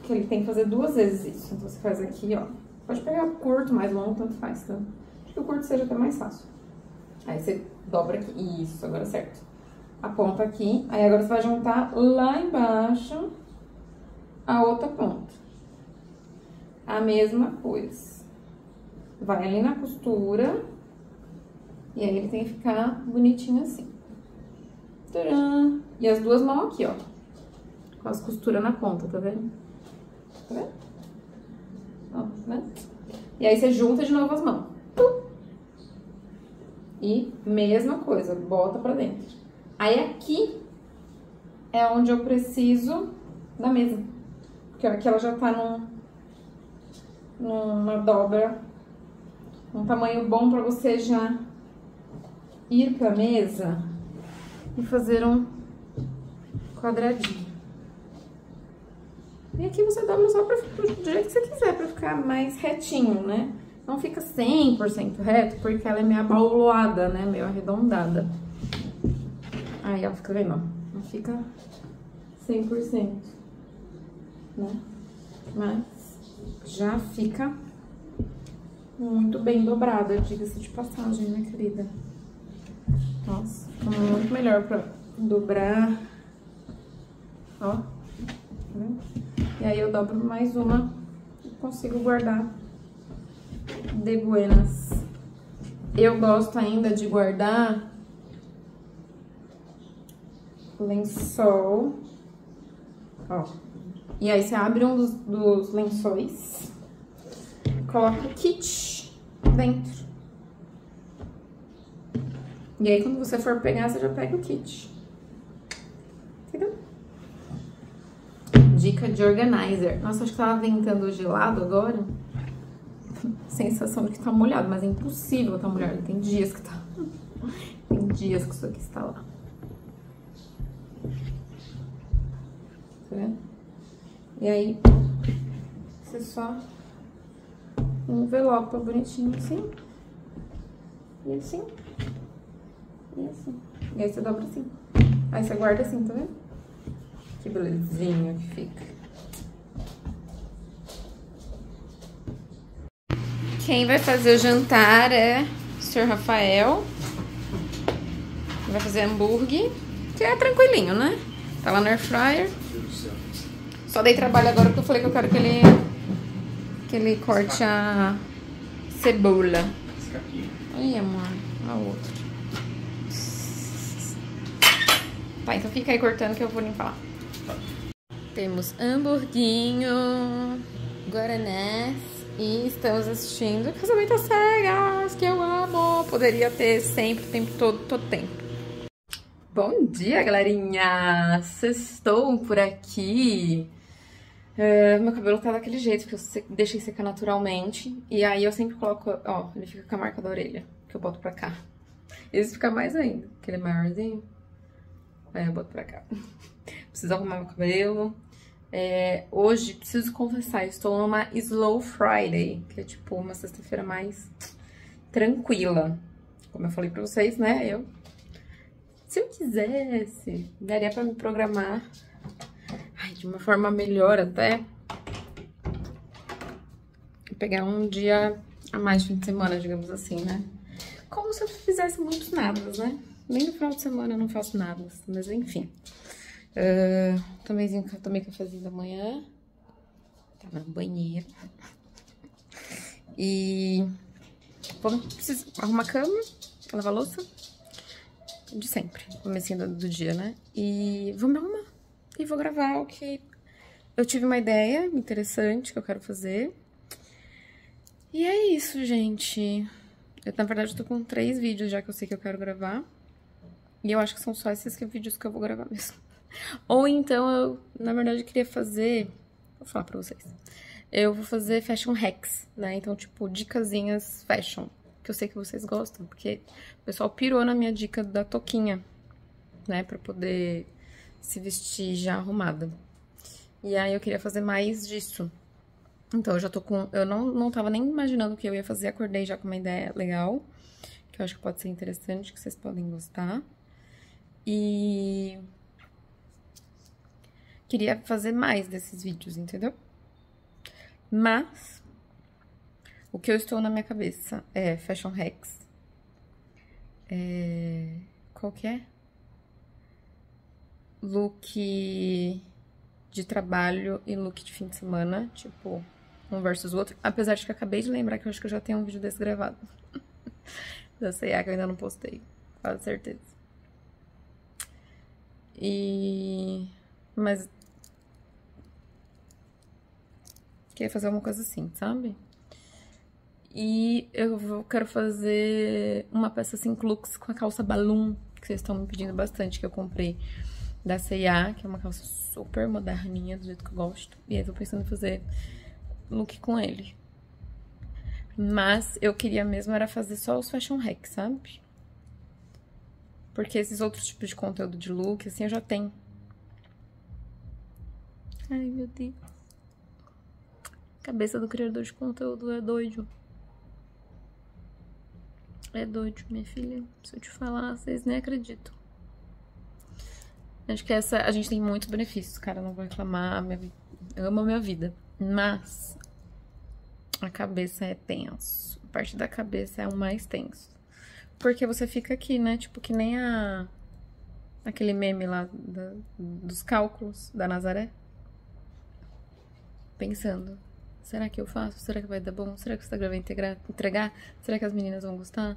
Que ele tem que fazer duas vezes isso. Então você faz aqui, ó. Pode pegar curto, mais longo, tanto faz, tá? que o curto seja até mais fácil. Aí você dobra aqui, isso, agora certo. A ponta aqui, aí agora você vai juntar lá embaixo a outra ponta. A mesma coisa. Vai ali na costura, e aí ele tem que ficar bonitinho assim. Tcharam! E as duas mãos aqui, ó. Com as costuras na ponta, tá vendo? Tá vendo? Ó, tá vendo? E aí você junta de novo as mãos. E mesma coisa, bota pra dentro. Aí aqui é onde eu preciso da mesa. Porque aqui ela já tá num, numa dobra, um tamanho bom pra você já ir pra mesa e fazer um quadradinho. E aqui você dobra só pra, do jeito que você quiser, pra ficar mais retinho, né? Não fica 100% reto, porque ela é meio abauloada, né? Meio arredondada. Aí, ela fica vendo, ó. Não fica 100%, né? Mas já fica muito bem dobrada, diga-se de passagem, né, querida? Nossa, fica muito melhor pra dobrar. Ó, tá? E aí eu dobro mais uma e consigo guardar de buenas. Eu gosto ainda de guardar lençol. Ó. E aí você abre um dos, dos lençóis, coloca o kit dentro. E aí quando você for pegar, você já pega o kit. Entendeu? Dica de organizer. Nossa, acho que tava ventando gelado agora sensação de que tá molhado, mas é impossível tá molhado. Tem dias que tá. Tem dias que isso aqui está lá. Tá vendo? E aí, você só envelopa bonitinho assim. E assim. E assim. E aí você dobra assim. Aí você guarda assim, tá vendo? Que belezinha que fica. Quem vai fazer o jantar é o Sr. Rafael. Vai fazer hambúrguer, que é tranquilinho, né? Tá lá no air fryer. Só dei trabalho agora porque eu falei que eu quero que ele que ele corte a cebola. Ai, amor, a outra. Tá, então fica aí cortando que eu vou limpar. Temos hamburguinho, guaranés e estamos assistindo Casamento às Cegas, que eu amo. Poderia ter sempre, o tempo todo, todo tempo. Bom dia, galerinha! Estou por aqui. Uh, meu cabelo tá daquele jeito, que eu deixei secar naturalmente. E aí eu sempre coloco, ó, ele fica com a marca da orelha, que eu boto pra cá. Esse fica mais ainda, que ele é maiorzinho. Aí eu boto pra cá. Preciso arrumar meu cabelo. É, hoje, preciso confessar, estou numa Slow Friday, que é tipo uma sexta-feira mais tranquila. Como eu falei pra vocês, né? Eu, se eu quisesse, daria pra me programar ai, de uma forma melhor até. Pegar um dia a mais de fim de semana, digamos assim, né? Como se eu fizesse muitos nadas, né? Nem no final de semana eu não faço nada, mas enfim. Uh, tomei, tomei cafezinho da manhã. Tá na banheira. E vamos preciso arrumar a cama, lavar a louça. De sempre, comecinho do, do dia, né? E vou me arrumar. E vou gravar o que eu tive uma ideia interessante que eu quero fazer. E é isso, gente. Eu, na verdade, tô com três vídeos já que eu sei que eu quero gravar. E eu acho que são só esses que, vídeos que eu vou gravar mesmo. Ou então eu, na verdade, queria fazer. Vou falar pra vocês. Eu vou fazer fashion hacks, né? Então, tipo, dicasinhas fashion. Que eu sei que vocês gostam, porque o pessoal pirou na minha dica da toquinha, né? Pra poder se vestir já arrumada. E aí eu queria fazer mais disso. Então, eu já tô com. Eu não, não tava nem imaginando o que eu ia fazer, acordei já com uma ideia legal. Que eu acho que pode ser interessante, que vocês podem gostar. E queria fazer mais desses vídeos, entendeu? Mas o que eu estou na minha cabeça é Fashion Hacks. É... Qual que é? Look de trabalho e look de fim de semana, tipo, um versus o outro. Apesar de que eu acabei de lembrar que eu acho que eu já tenho um vídeo desse gravado. da C&A que eu ainda não postei, quase certeza. E... Mas Queria fazer uma coisa assim, sabe? E eu quero fazer uma peça assim, Klux, com a calça balloon, que vocês estão me pedindo bastante, que eu comprei da C&A, que é uma calça super moderninha, do jeito que eu gosto. E aí eu tô pensando em fazer look com ele. Mas eu queria mesmo era fazer só os fashion hacks, sabe? Porque esses outros tipos de conteúdo de look, assim, eu já tenho. Ai, meu Deus. Cabeça do criador de conteúdo é doido. É doido, minha filha. Se eu te falar, vocês nem acreditam. Acho que essa. A gente tem muitos benefícios, cara. Não vou reclamar. Minha, eu amo a minha vida. Mas. A cabeça é tenso. A parte da cabeça é o mais tenso. Porque você fica aqui, né? Tipo, que nem a. Aquele meme lá da, dos cálculos da Nazaré. Pensando. Será que eu faço? Será que vai dar bom? Será que o Instagram vai integrar, entregar? Será que as meninas vão gostar?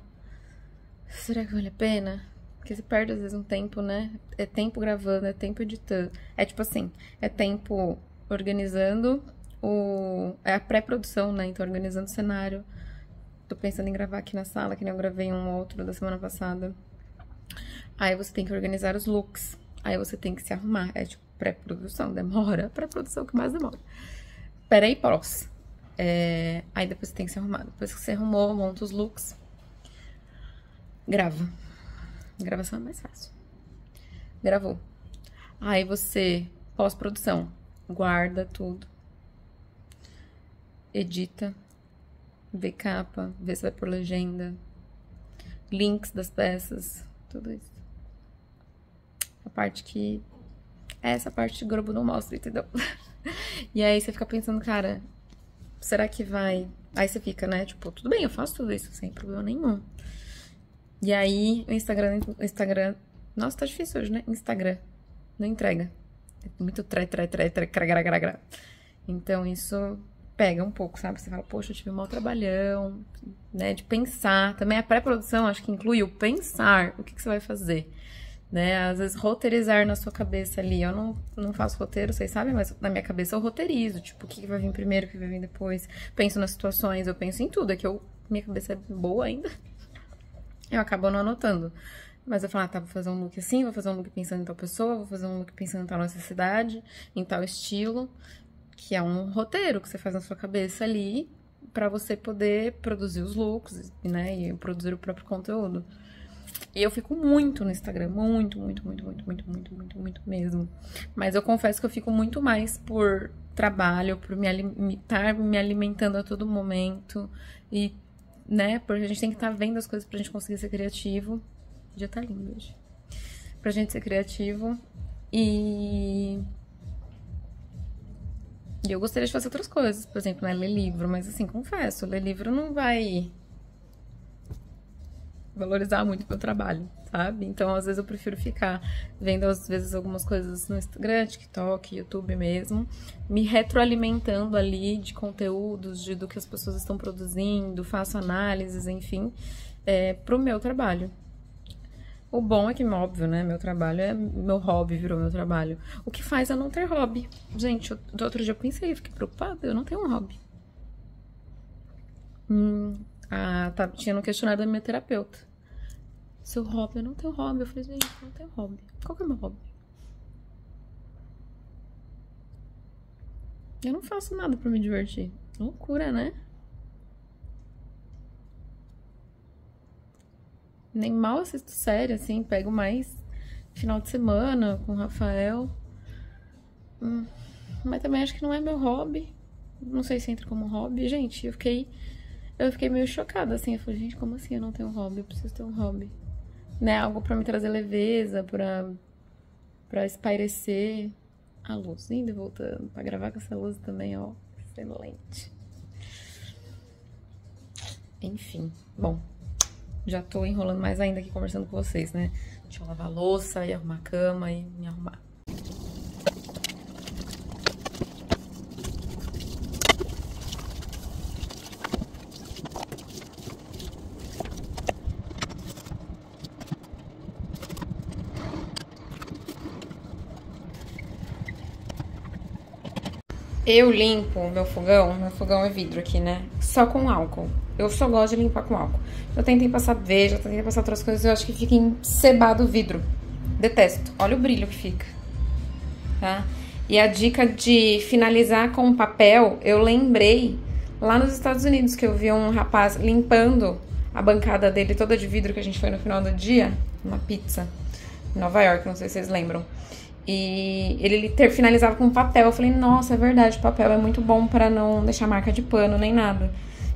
Será que vale a pena? Porque você perde às vezes um tempo, né? É tempo gravando, é tempo editando. É tipo assim, é tempo organizando o. É a pré-produção, né? Então, organizando o cenário. Tô pensando em gravar aqui na sala, que nem eu gravei um outro da semana passada. Aí você tem que organizar os looks. Aí você tem que se arrumar. É tipo pré-produção, demora. Pré-produção que mais demora. Peraí, pós. É... Aí depois você tem que se arrumar. Depois que você arrumou, monta os looks. Grava. Gravação é mais fácil. Gravou. Aí você, pós-produção, guarda tudo. Edita. Vê capa, vê se vai por legenda. Links das peças, tudo isso. A parte que. Essa parte que o Globo não mostra, entendeu? e aí você fica pensando, cara, será que vai. Aí você fica, né? Tipo, tudo bem, eu faço tudo isso sem problema nenhum. E aí o Instagram. O Instagram. Nossa, tá difícil hoje, né? Instagram. Não entrega. É muito tre, tre, tre, tre, gra, gra, gra. Então isso pega um pouco, sabe? Você fala, poxa, eu tive um mau trabalhão, né? De pensar. Também a pré-produção, acho que inclui o pensar. O que, que você vai fazer? Né? Às vezes roteirizar na sua cabeça ali. Eu não, não faço roteiro, vocês sabem, mas na minha cabeça eu roteirizo. Tipo, o que, que vai vir primeiro, o que vai vir depois. Penso nas situações, eu penso em tudo. É que eu, minha cabeça é boa ainda. Eu acabo não anotando. Mas eu falo, ah, tá, vou fazer um look assim, vou fazer um look pensando em tal pessoa, vou fazer um look pensando em tal necessidade, em tal estilo que é um roteiro que você faz na sua cabeça ali para você poder produzir os looks, né, e produzir o próprio conteúdo. E eu fico muito no Instagram, muito, muito, muito, muito, muito, muito, muito, muito mesmo. Mas eu confesso que eu fico muito mais por trabalho, por me estar me alimentando a todo momento e, né, porque a gente tem que estar tá vendo as coisas pra gente conseguir ser criativo. Já tá lindo hoje. Pra gente ser criativo e e eu gostaria de fazer outras coisas, por exemplo, né, ler livro, mas assim, confesso, ler livro não vai valorizar muito meu trabalho, sabe? Então, às vezes eu prefiro ficar vendo às vezes algumas coisas no Instagram, TikTok, YouTube mesmo, me retroalimentando ali de conteúdos, de do que as pessoas estão produzindo, faço análises, enfim, é, pro meu trabalho. O bom é que, óbvio, né? Meu trabalho é. Meu hobby virou meu trabalho. O que faz é não ter hobby. Gente, do outro dia eu pensei, eu fiquei preocupada, eu não tenho um hobby. Hum, ah, tá, tinha no questionário da minha terapeuta. Seu hobby, eu não tenho hobby. Eu falei, gente, eu não tenho hobby. Qual que é o meu hobby? Eu não faço nada pra me divertir. Loucura, né? Nem mal assisto série, assim, pego mais final de semana com o Rafael. Hum, mas também acho que não é meu hobby. Não sei se entra como hobby. Gente, eu fiquei. Eu fiquei meio chocada, assim. Eu falei, gente, como assim eu não tenho hobby? Eu preciso ter um hobby. Né? Algo para me trazer leveza, pra, pra espairecer. A luz e voltando. Pra gravar com essa luz também, ó. Excelente. Enfim, bom. Já tô enrolando mais ainda aqui conversando com vocês, né? Deixa eu lavar a louça e arrumar a cama e me arrumar. Eu limpo meu fogão, meu fogão é vidro aqui, né? Só com álcool. Eu só gosto de limpar com álcool. Eu tentei passar veja, eu tentei passar outras coisas, eu acho que fica encebado o vidro. Detesto. Olha o brilho que fica. Tá? E a dica de finalizar com papel, eu lembrei lá nos Estados Unidos que eu vi um rapaz limpando a bancada dele toda de vidro que a gente foi no final do dia, uma pizza em Nova York, não sei se vocês lembram. E ele ter finalizava com papel. Eu falei, nossa, é verdade, papel é muito bom para não deixar marca de pano nem nada.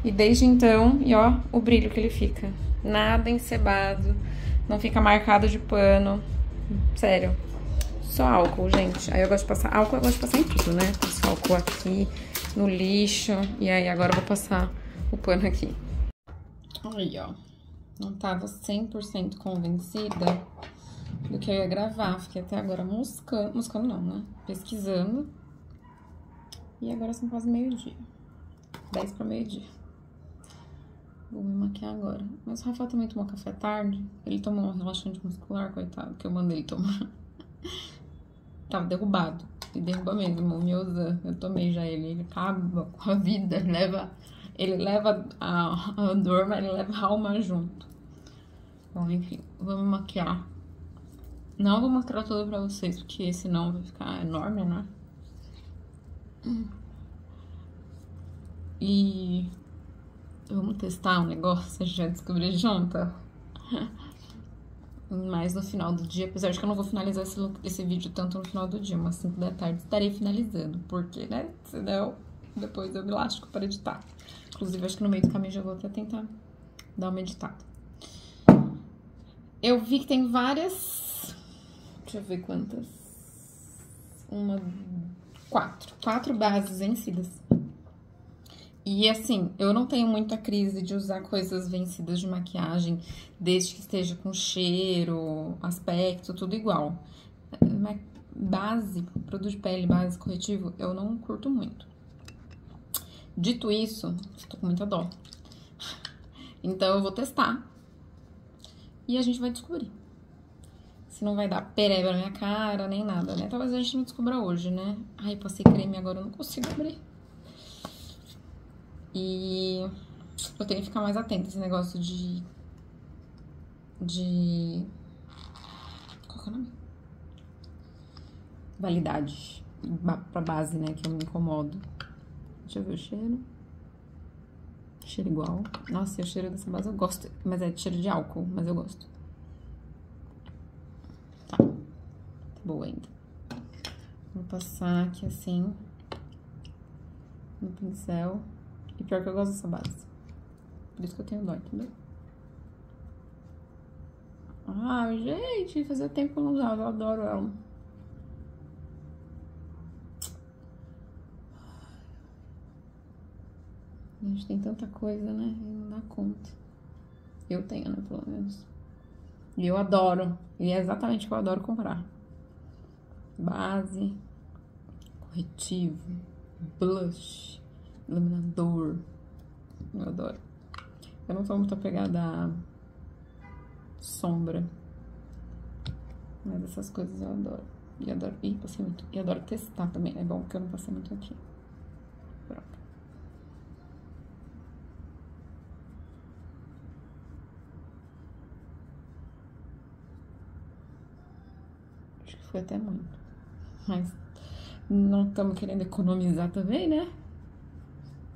E desde então, e ó, o brilho que ele fica. Nada encebado, não fica marcado de pano. Sério. Só álcool, gente. Aí eu gosto de passar álcool, eu gosto de passar em tudo, né? Passo álcool aqui, no lixo. E aí agora eu vou passar o pano aqui. Aí, ó. Não tava 100% convencida do que eu ia gravar. Fiquei até agora moscando. Moscando não, né? Pesquisando. E agora são quase meio-dia. 10 para meio-dia. Vou me maquiar agora. Mas o Rafael também tomou café tarde. Ele tomou um relaxante muscular, coitado, que eu mandei ele tomar. Tava derrubado. E derruba mesmo, o Miosan. Eu tomei já ele. Ele acaba com a vida, ele leva. Ele leva a, a dor, mas ele leva a alma junto. Bom, enfim, vamos maquiar. Não vou mostrar tudo pra vocês, porque senão vai ficar enorme, né? E Vamos testar um negócio, a gente já descobriu junto. mais no final do dia, apesar de que eu não vou finalizar esse, esse vídeo tanto no final do dia, umas 5 da tarde estarei finalizando, porque, né, senão depois eu me lasco para editar. Inclusive, acho que no meio do caminho já vou até tentar dar uma editada. Eu vi que tem várias, deixa eu ver quantas, uma, quatro, quatro bases vencidas. E assim, eu não tenho muita crise de usar coisas vencidas de maquiagem, desde que esteja com cheiro, aspecto, tudo igual. Base, produto de pele, base, corretivo, eu não curto muito. Dito isso, estou com muita dó. Então eu vou testar. E a gente vai descobrir. Se não vai dar pereba na minha cara, nem nada, né? Talvez a gente não descubra hoje, né? Ai, passei creme agora, eu não consigo abrir. E eu tenho que ficar mais atenta esse negócio de. De. Qual que é o nome? Validade. Pra base, né? Que eu me incomodo. Deixa eu ver o cheiro. Cheiro igual. Nossa, o cheiro dessa base eu gosto. Mas é cheiro de álcool, mas eu gosto. Tá. Tá boa ainda. Vou passar aqui assim. No pincel. E pior que eu gosto dessa base. Por isso que eu tenho dó, entendeu? Ah, gente, fazia tempo que eu não usava, eu adoro ela. A gente tem tanta coisa, né? E não dá conta. Eu tenho, né, pelo menos. E eu adoro. E é exatamente o que eu adoro comprar. Base, corretivo, blush, iluminador. Eu adoro. Eu não sou muito apegada a sombra. Mas essas coisas eu adoro. E adoro. Ih, passei muito. E adoro testar também. É bom que eu não passei muito aqui. Pronto. Acho que foi até muito. Mas não estamos querendo economizar também, né?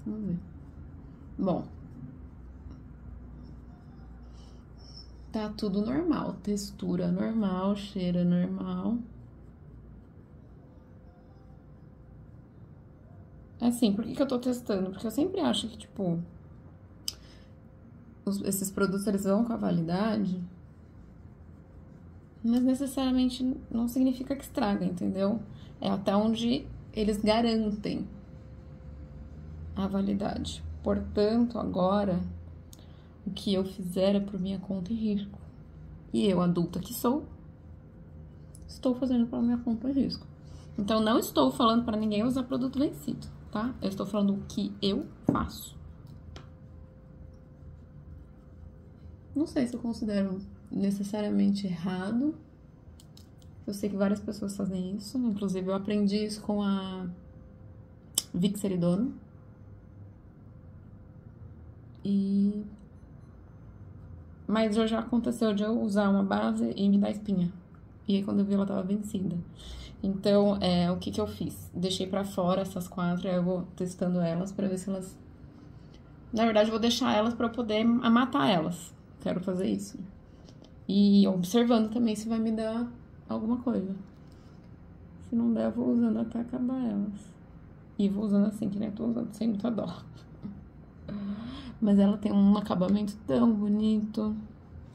Vamos ver. Bom. Tá tudo normal. Textura normal, cheiro normal. Assim, por que, que eu tô testando? Porque eu sempre acho que, tipo, os, esses produtos eles vão com a validade, mas necessariamente não significa que estraga, entendeu? É até onde eles garantem a validade. Portanto, agora, o que eu fizer é por minha conta e risco. E eu, adulta que sou, estou fazendo por minha conta e risco. Então, não estou falando para ninguém usar produto vencido, tá? Eu estou falando o que eu faço. Não sei se eu considero necessariamente errado. Eu sei que várias pessoas fazem isso. Inclusive, eu aprendi isso com a Vic Seridono. E. Mas já aconteceu de eu usar uma base e me dar espinha. E aí quando eu vi ela tava vencida. Então, é, o que que eu fiz? Deixei para fora essas quatro, aí eu vou testando elas para ver se elas Na verdade, eu vou deixar elas para poder matar elas. Quero fazer isso. E observando também se vai me dar alguma coisa. Se não der, eu vou usando até acabar elas. E vou usando assim, que nem eu tô usando, sem muita dó. Mas ela tem um acabamento tão bonito,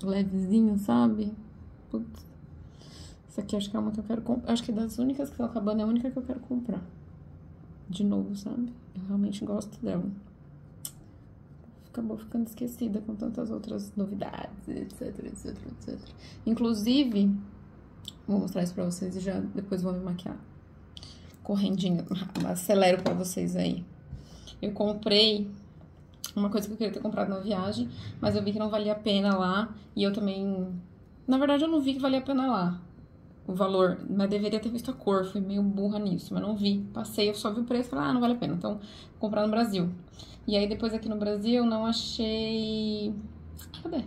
levezinho, sabe? Putz. Essa aqui acho que é uma que eu quero comprar. Acho que das únicas que estão acabando é a única que eu quero comprar. De novo, sabe? Eu realmente gosto dela. Acabou ficando esquecida com tantas outras novidades, etc, etc, etc. Inclusive, vou mostrar isso pra vocês e já depois vou me maquiar. Correndinho, acelero pra vocês aí. Eu comprei uma coisa que eu queria ter comprado na viagem, mas eu vi que não valia a pena lá. E eu também. Na verdade, eu não vi que valia a pena lá o valor, mas deveria ter visto a cor. Fui meio burra nisso, mas não vi. Passei, eu só vi o preço e falei, ah, não vale a pena. Então, comprar no Brasil. E aí, depois aqui no Brasil, não achei. Cadê?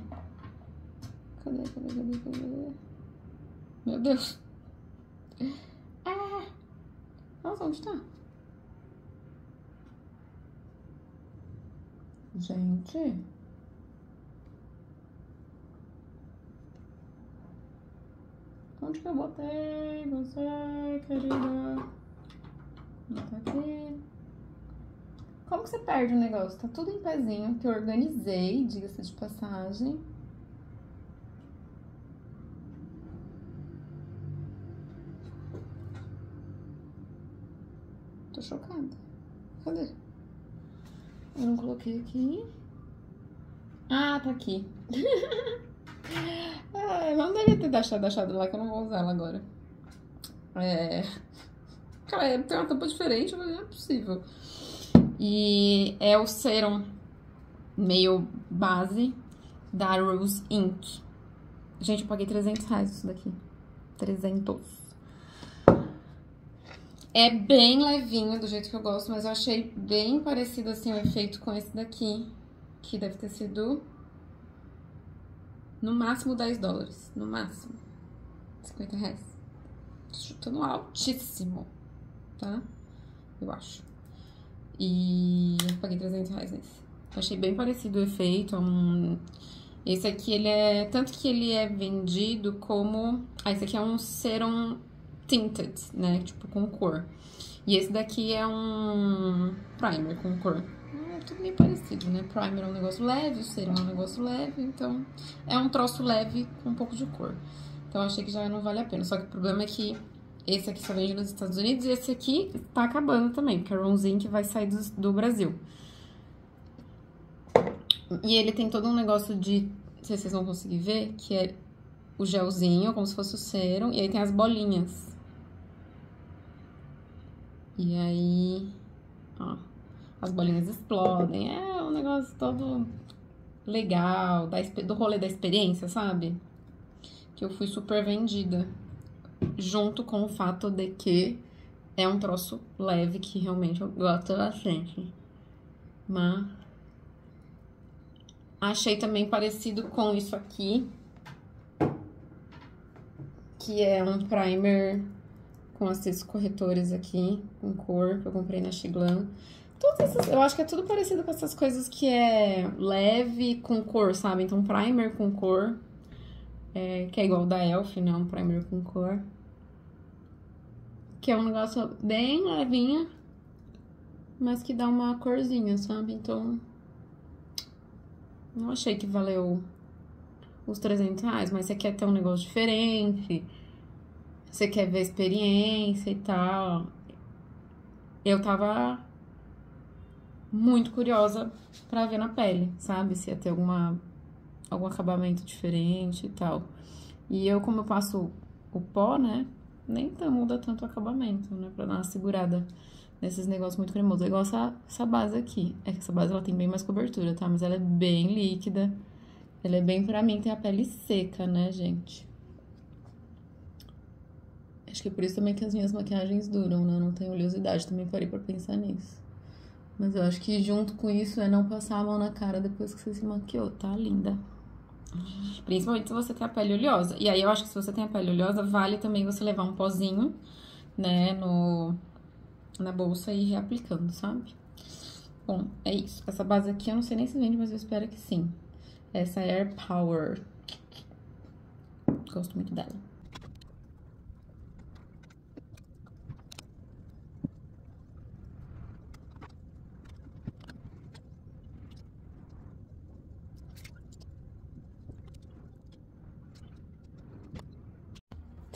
Cadê, cadê, cadê, cadê? Meu Deus. Ah! Nossa, onde tá? Gente. Onde que eu botei você, querida? Tá aqui. Como que você perde o negócio? Tá tudo em pezinho, que eu organizei, diga-se de passagem. Tô chocada. Cadê? Eu não coloquei aqui. Ah, tá aqui. ah, não devia ter deixado, deixado lá, que eu não vou usar ela agora. É... Cara, tem uma tampa diferente, mas não é possível. E é o serum meio base da Rose Ink. Gente, eu paguei 300 reais isso daqui. 300. É bem levinho, do jeito que eu gosto, mas eu achei bem parecido, assim, o efeito com esse daqui. Que deve ter sido no máximo 10 dólares. No máximo. 50 reais. Chutando altíssimo, tá? Eu acho. E eu paguei 300 reais nesse. Achei bem parecido o efeito. Um... Esse aqui, ele é... Tanto que ele é vendido como... Ah, esse aqui é um serum tinted, né? Tipo, com cor. E esse daqui é um primer com cor. É tudo bem parecido, né? Primer é um negócio leve, o serum é um negócio leve. Então, é um troço leve com um pouco de cor. Então, achei que já não vale a pena. Só que o problema é que esse aqui só vende nos Estados Unidos e esse aqui tá acabando também, porque a Ronzink vai sair do, do Brasil. E ele tem todo um negócio de, não sei se vocês vão conseguir ver, que é o gelzinho, como se fosse o serum, e aí tem as bolinhas. E aí, ó, as bolinhas explodem. É um negócio todo legal, da, do rolê da experiência, sabe? Que eu fui super vendida junto com o fato de que é um troço leve que realmente eu gosto bastante. Mas achei também parecido com isso aqui, que é um primer com esses corretores aqui, com cor, que eu comprei na Xiglan. Todas essas, eu acho que é tudo parecido com essas coisas que é leve com cor, sabe? Então, primer com cor, é, que é igual da Elf, né? Um primer com cor. Que é um negócio bem levinho, mas que dá uma corzinha, sabe? Então, não achei que valeu os 300 reais, mas você quer ter um negócio diferente, você quer ver experiência e tal. Eu tava muito curiosa pra ver na pele, sabe? Se ia ter alguma, algum acabamento diferente e tal. E eu, como eu passo o pó, né? nem tá, muda tanto o acabamento, né? Pra dar uma segurada nesses negócios muito cremosos. É igual essa, essa base aqui. É que essa base ela tem bem mais cobertura, tá? Mas ela é bem líquida. Ela é bem pra mim, tem a pele seca, né, gente? Acho que é por isso também que as minhas maquiagens duram, né? Eu não tenho oleosidade, também parei pra pensar nisso. Mas eu acho que junto com isso é não passar a mão na cara depois que você se maquiou, tá linda. Principalmente se você tem a pele oleosa. E aí eu acho que se você tem a pele oleosa, vale também você levar um pozinho, né, no, na bolsa e ir reaplicando, sabe? Bom, é isso. Essa base aqui eu não sei nem se vende, mas eu espero que sim. Essa é Air Power. Gosto muito dela.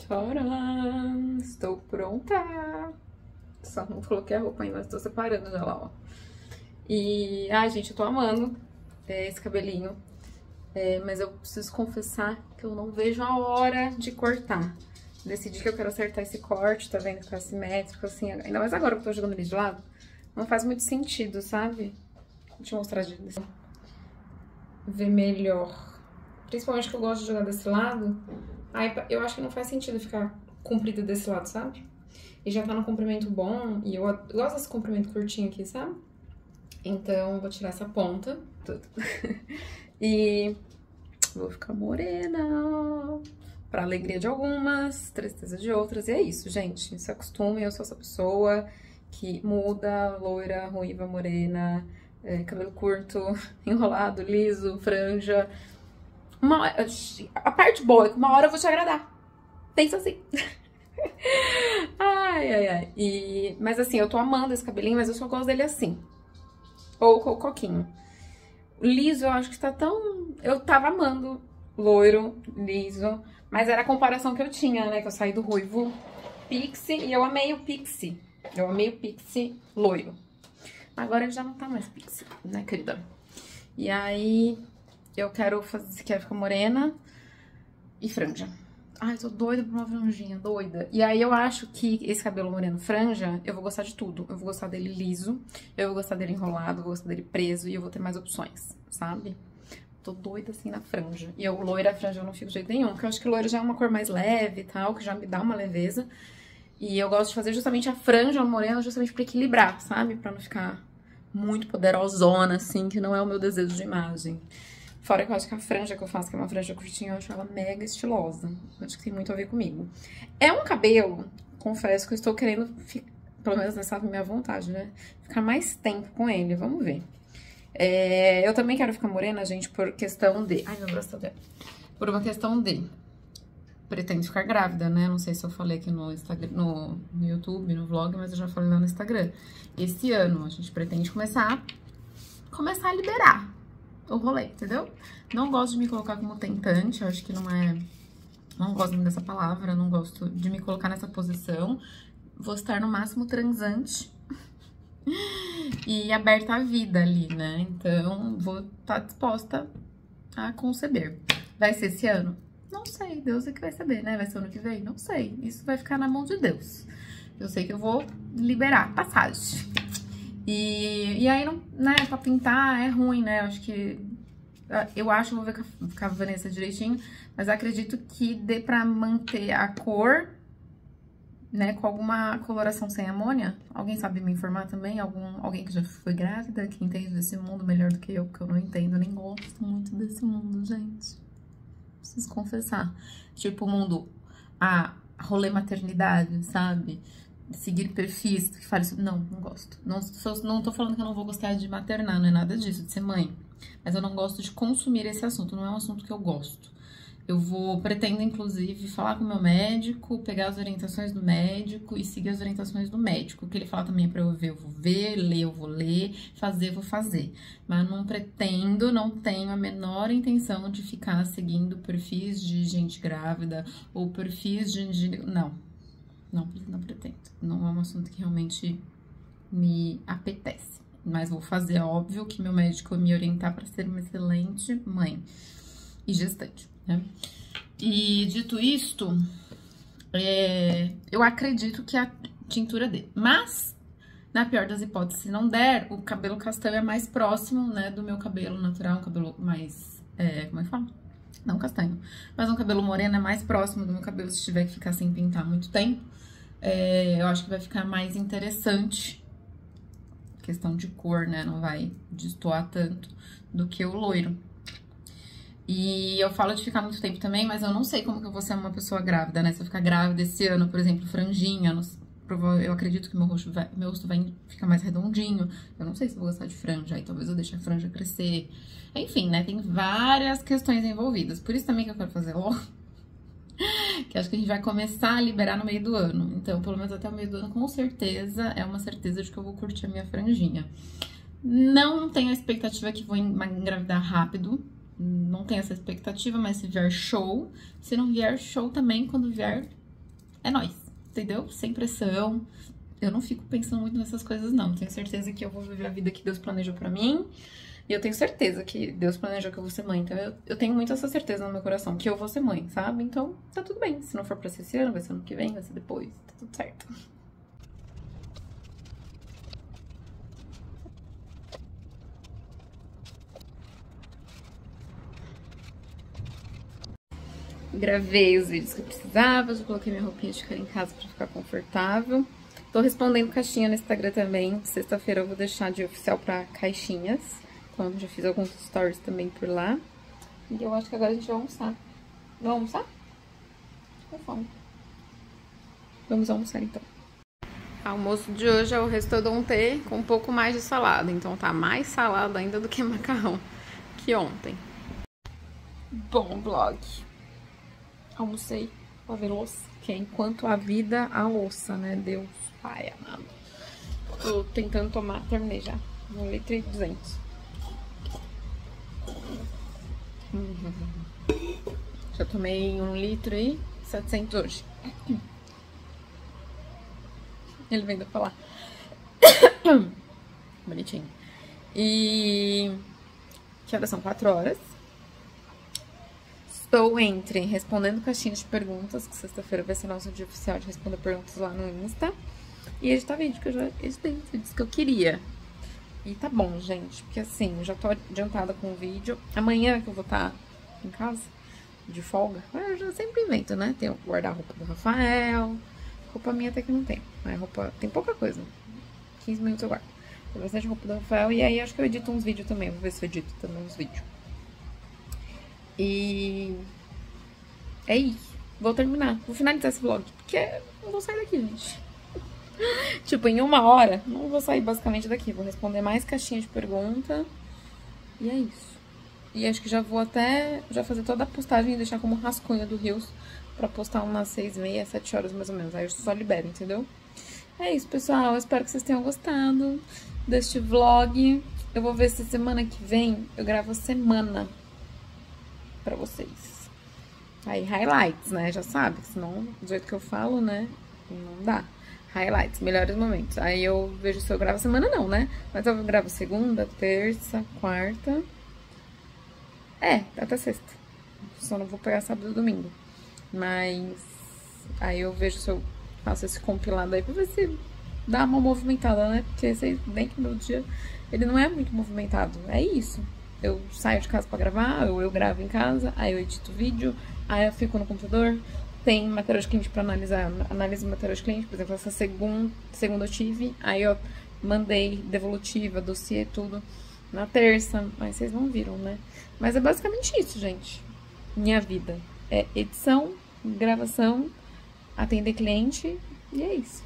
Tcharam! Estou pronta! Só não coloquei a roupa ainda, mas estou separando já lá, ó. E, ai, gente, eu tô amando é, esse cabelinho. É, mas eu preciso confessar que eu não vejo a hora de cortar. Decidi que eu quero acertar esse corte, tá vendo? Ficar simétrico, assim. Ainda mais agora que eu tô jogando ele de lado. Não faz muito sentido, sabe? Deixa eu mostrar de ver melhor. Principalmente que eu gosto de jogar desse lado. Aí eu acho que não faz sentido ficar comprido desse lado, sabe? E já tá no comprimento bom, e eu gosto desse comprimento curtinho aqui, sabe? Então, vou tirar essa ponta, tudo. e vou ficar morena, pra alegria de algumas, tristeza de outras, e é isso, gente. Se acostume, eu sou essa pessoa que muda, loira, ruiva, morena, é, cabelo curto, enrolado, liso, franja, uma, a parte boa é que uma hora eu vou te agradar. Pensa assim. ai, ai, ai. E, mas assim, eu tô amando esse cabelinho, mas eu só gosto dele assim. Ou com o coquinho. Liso, eu acho que tá tão... Eu tava amando loiro, liso. Mas era a comparação que eu tinha, né? Que eu saí do ruivo pixie e eu amei o pixie. Eu amei o pixie loiro. Agora ele já não tá mais pixie, né, querida? E aí, eu quero fazer... Quero ficar morena e franja. Ai, tô doida por uma franjinha, doida. E aí eu acho que esse cabelo moreno franja, eu vou gostar de tudo. Eu vou gostar dele liso, eu vou gostar dele enrolado, eu vou gostar dele preso e eu vou ter mais opções, sabe? Tô doida assim na franja. E eu, loira franja, eu não fico de jeito nenhum, porque eu acho que loira já é uma cor mais leve e tal, que já me dá uma leveza. E eu gosto de fazer justamente a franja morena justamente pra equilibrar, sabe? Pra não ficar muito poderosona, assim, que não é o meu desejo de imagem. Fora que eu acho que a franja que eu faço, que é uma franja curtinha, eu acho ela mega estilosa. Eu acho que tem muito a ver comigo. É um cabelo, confesso que eu estou querendo, pelo menos nessa minha vontade, né? Ficar mais tempo com ele, vamos ver. É, eu também quero ficar morena, gente, por questão de... Ai, meu braço tá doendo. Por uma questão de... Pretendo ficar grávida, né? Não sei se eu falei aqui no, Instagram, no, no YouTube, no vlog, mas eu já falei lá no Instagram. Esse ano a gente pretende começar, começar a liberar o rolê, entendeu? Não gosto de me colocar como tentante, acho que não é... Não gosto dessa palavra, não gosto de me colocar nessa posição. Vou estar no máximo transante e aberta à vida ali, né? Então, vou estar tá disposta a conceber. Vai ser esse ano? Não sei, Deus é que vai saber, né? Vai ser ano que vem? Não sei, isso vai ficar na mão de Deus. Eu sei que eu vou liberar passagem. E, e aí, não, né, pra pintar é ruim, né? Eu acho que. Eu acho, vou ver com a Vanessa direitinho, mas acredito que dê pra manter a cor, né, com alguma coloração sem amônia. Alguém sabe me informar também? Algum, alguém que já foi grávida, que entende desse mundo melhor do que eu, porque eu não entendo, nem gosto muito desse mundo, gente. Preciso confessar. Tipo, o mundo, a rolê maternidade, sabe? Seguir perfis que falem Não, não gosto. Não, não tô falando que eu não vou gostar de maternar, não é nada disso, de ser mãe. Mas eu não gosto de consumir esse assunto, não é um assunto que eu gosto. Eu vou, pretendo, inclusive, falar com o meu médico, pegar as orientações do médico e seguir as orientações do médico. O que ele fala também é pra eu ver, eu vou ver, ler, eu vou ler, fazer, vou fazer. Mas não pretendo, não tenho a menor intenção de ficar seguindo perfis de gente grávida ou perfis de. Não, não, não pretendo. Não é um assunto que realmente me apetece. Mas vou fazer, é óbvio, que meu médico me orientar para ser uma excelente mãe e gestante, né? E dito isto, é, eu acredito que a tintura dê. Mas, na pior das hipóteses, se não der, o cabelo castanho é mais próximo, né, do meu cabelo natural, um cabelo mais, é, como é que fala? Não castanho. Mas um cabelo moreno é mais próximo do meu cabelo se tiver que ficar sem pintar muito tempo é, eu acho que vai ficar mais interessante. Questão de cor, né? Não vai destoar tanto do que o loiro. E eu falo de ficar muito tempo também, mas eu não sei como que eu vou ser uma pessoa grávida, né? Se eu ficar grávida esse ano, por exemplo, franjinha, eu acredito que meu rosto vai, meu rosto vai ficar mais redondinho. Eu não sei se vou gostar de franja, aí talvez eu deixe a franja crescer. Enfim, né? Tem várias questões envolvidas. Por isso também que eu quero fazer logo que acho que a gente vai começar a liberar no meio do ano. Então, pelo menos até o meio do ano, com certeza, é uma certeza de que eu vou curtir a minha franjinha. Não tenho a expectativa que vou engravidar rápido, não tenho essa expectativa, mas se vier show, se não vier show também, quando vier, é nós, entendeu? Sem pressão. Eu não fico pensando muito nessas coisas, não. Tenho certeza que eu vou viver a vida que Deus planejou para mim. E eu tenho certeza que Deus planejou que eu vou ser mãe. Então eu, eu tenho muito essa certeza no meu coração que eu vou ser mãe, sabe? Então tá tudo bem. Se não for pra ser esse ano, vai ser ano que vem, vai ser depois. Tá tudo certo. Gravei os vídeos que eu precisava, já coloquei minha roupinha de ficar em casa pra ficar confortável. Tô respondendo caixinha no Instagram também. Sexta-feira eu vou deixar de oficial pra caixinhas. Já fiz alguns stories também por lá. E eu acho que agora a gente vai almoçar. Vamos almoçar? Tô com fome. Vamos almoçar, então. Almoço de hoje é o restaurante com um pouco mais de salada. Então, tá mais salada ainda do que macarrão que ontem. Bom vlog. Almocei. lavar louça, que é enquanto a vida a louça, né? Deus, pai amado. Tô tentando tomar, terminei já. Um litro e duzentos. Já tomei um litro e setecentos hoje. Ele veio falar. Bonitinho. E. Que horas são? Quatro horas. Estou entre respondendo caixinhas de perguntas, que sexta-feira vai ser nosso dia oficial de responder perguntas lá no Insta. E editar vídeo, que eu já editei os vídeos que eu queria. E tá bom, gente, porque assim, eu já tô adiantada com o vídeo. Amanhã que eu vou estar tá em casa, de folga, eu já sempre invento, né? Tem o guarda-roupa do Rafael. Roupa minha até que não tem. Mas roupa. Tem pouca coisa. 15 minutos eu guardo. Tem bastante roupa do Rafael. E aí acho que eu edito uns vídeos também. Vou ver se eu edito também uns vídeos. E. É isso. Vou terminar. Vou finalizar esse vlog. Porque eu vou sair daqui, gente. tipo, em uma hora, não vou sair basicamente daqui. Vou responder mais caixinha de pergunta. E é isso. E acho que já vou até já fazer toda a postagem e deixar como rascunho do Rios pra postar umas e meia, sete horas mais ou menos. Aí eu só libero, entendeu? É isso, pessoal. Eu espero que vocês tenham gostado deste vlog. Eu vou ver se semana que vem eu gravo semana pra vocês. Aí, highlights, né? Já sabe, senão, do jeito que eu falo, né? Não dá. Highlights, melhores momentos. Aí eu vejo se eu gravo semana, não, né? Mas eu gravo segunda, terça, quarta. É, até sexta. Só não vou pegar sábado e domingo. Mas aí eu vejo se eu faço esse compilado aí pra ver se dá uma movimentada, né? Porque vocês bem que meu dia ele não é muito movimentado. É isso. Eu saio de casa pra gravar, eu gravo em casa, aí eu edito vídeo, aí eu fico no computador, tem material de cliente pra analisar, analiso material de cliente, por exemplo, essa segunda, segunda eu tive, aí eu mandei devolutiva, dossiê, tudo na terça, mas vocês não viram, né? Mas é basicamente isso, gente. Minha vida é edição, gravação, atender cliente e é isso.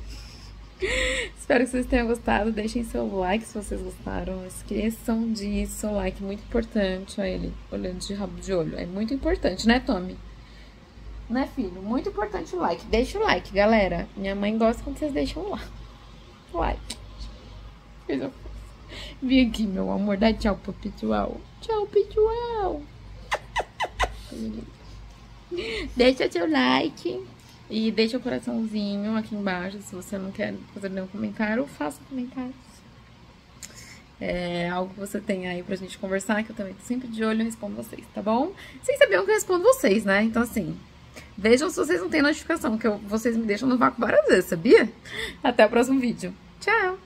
Espero que vocês tenham gostado. Deixem seu like se vocês gostaram. Esqueçam disso. Like muito importante. Olha ele olhando de rabo de olho. É muito importante, né, Tommy? Né, filho? Muito importante o like. Deixa o like, galera. Minha mãe gosta quando vocês deixam lá. Like. Vem aqui, meu amor. Dá tchau pro pessoal. Tchau, pessoal. Deixa seu like e deixa o coraçãozinho aqui embaixo se você não quer fazer nenhum comentário, faça comentários. É algo que você tem aí pra gente conversar, que eu também tô sempre de olho e respondo vocês, tá bom? Vocês sabiam que eu respondo vocês, né? Então, assim, vejam se vocês não têm notificação, que eu, vocês me deixam no vácuo várias vezes, sabia? Até o próximo vídeo. Tchau!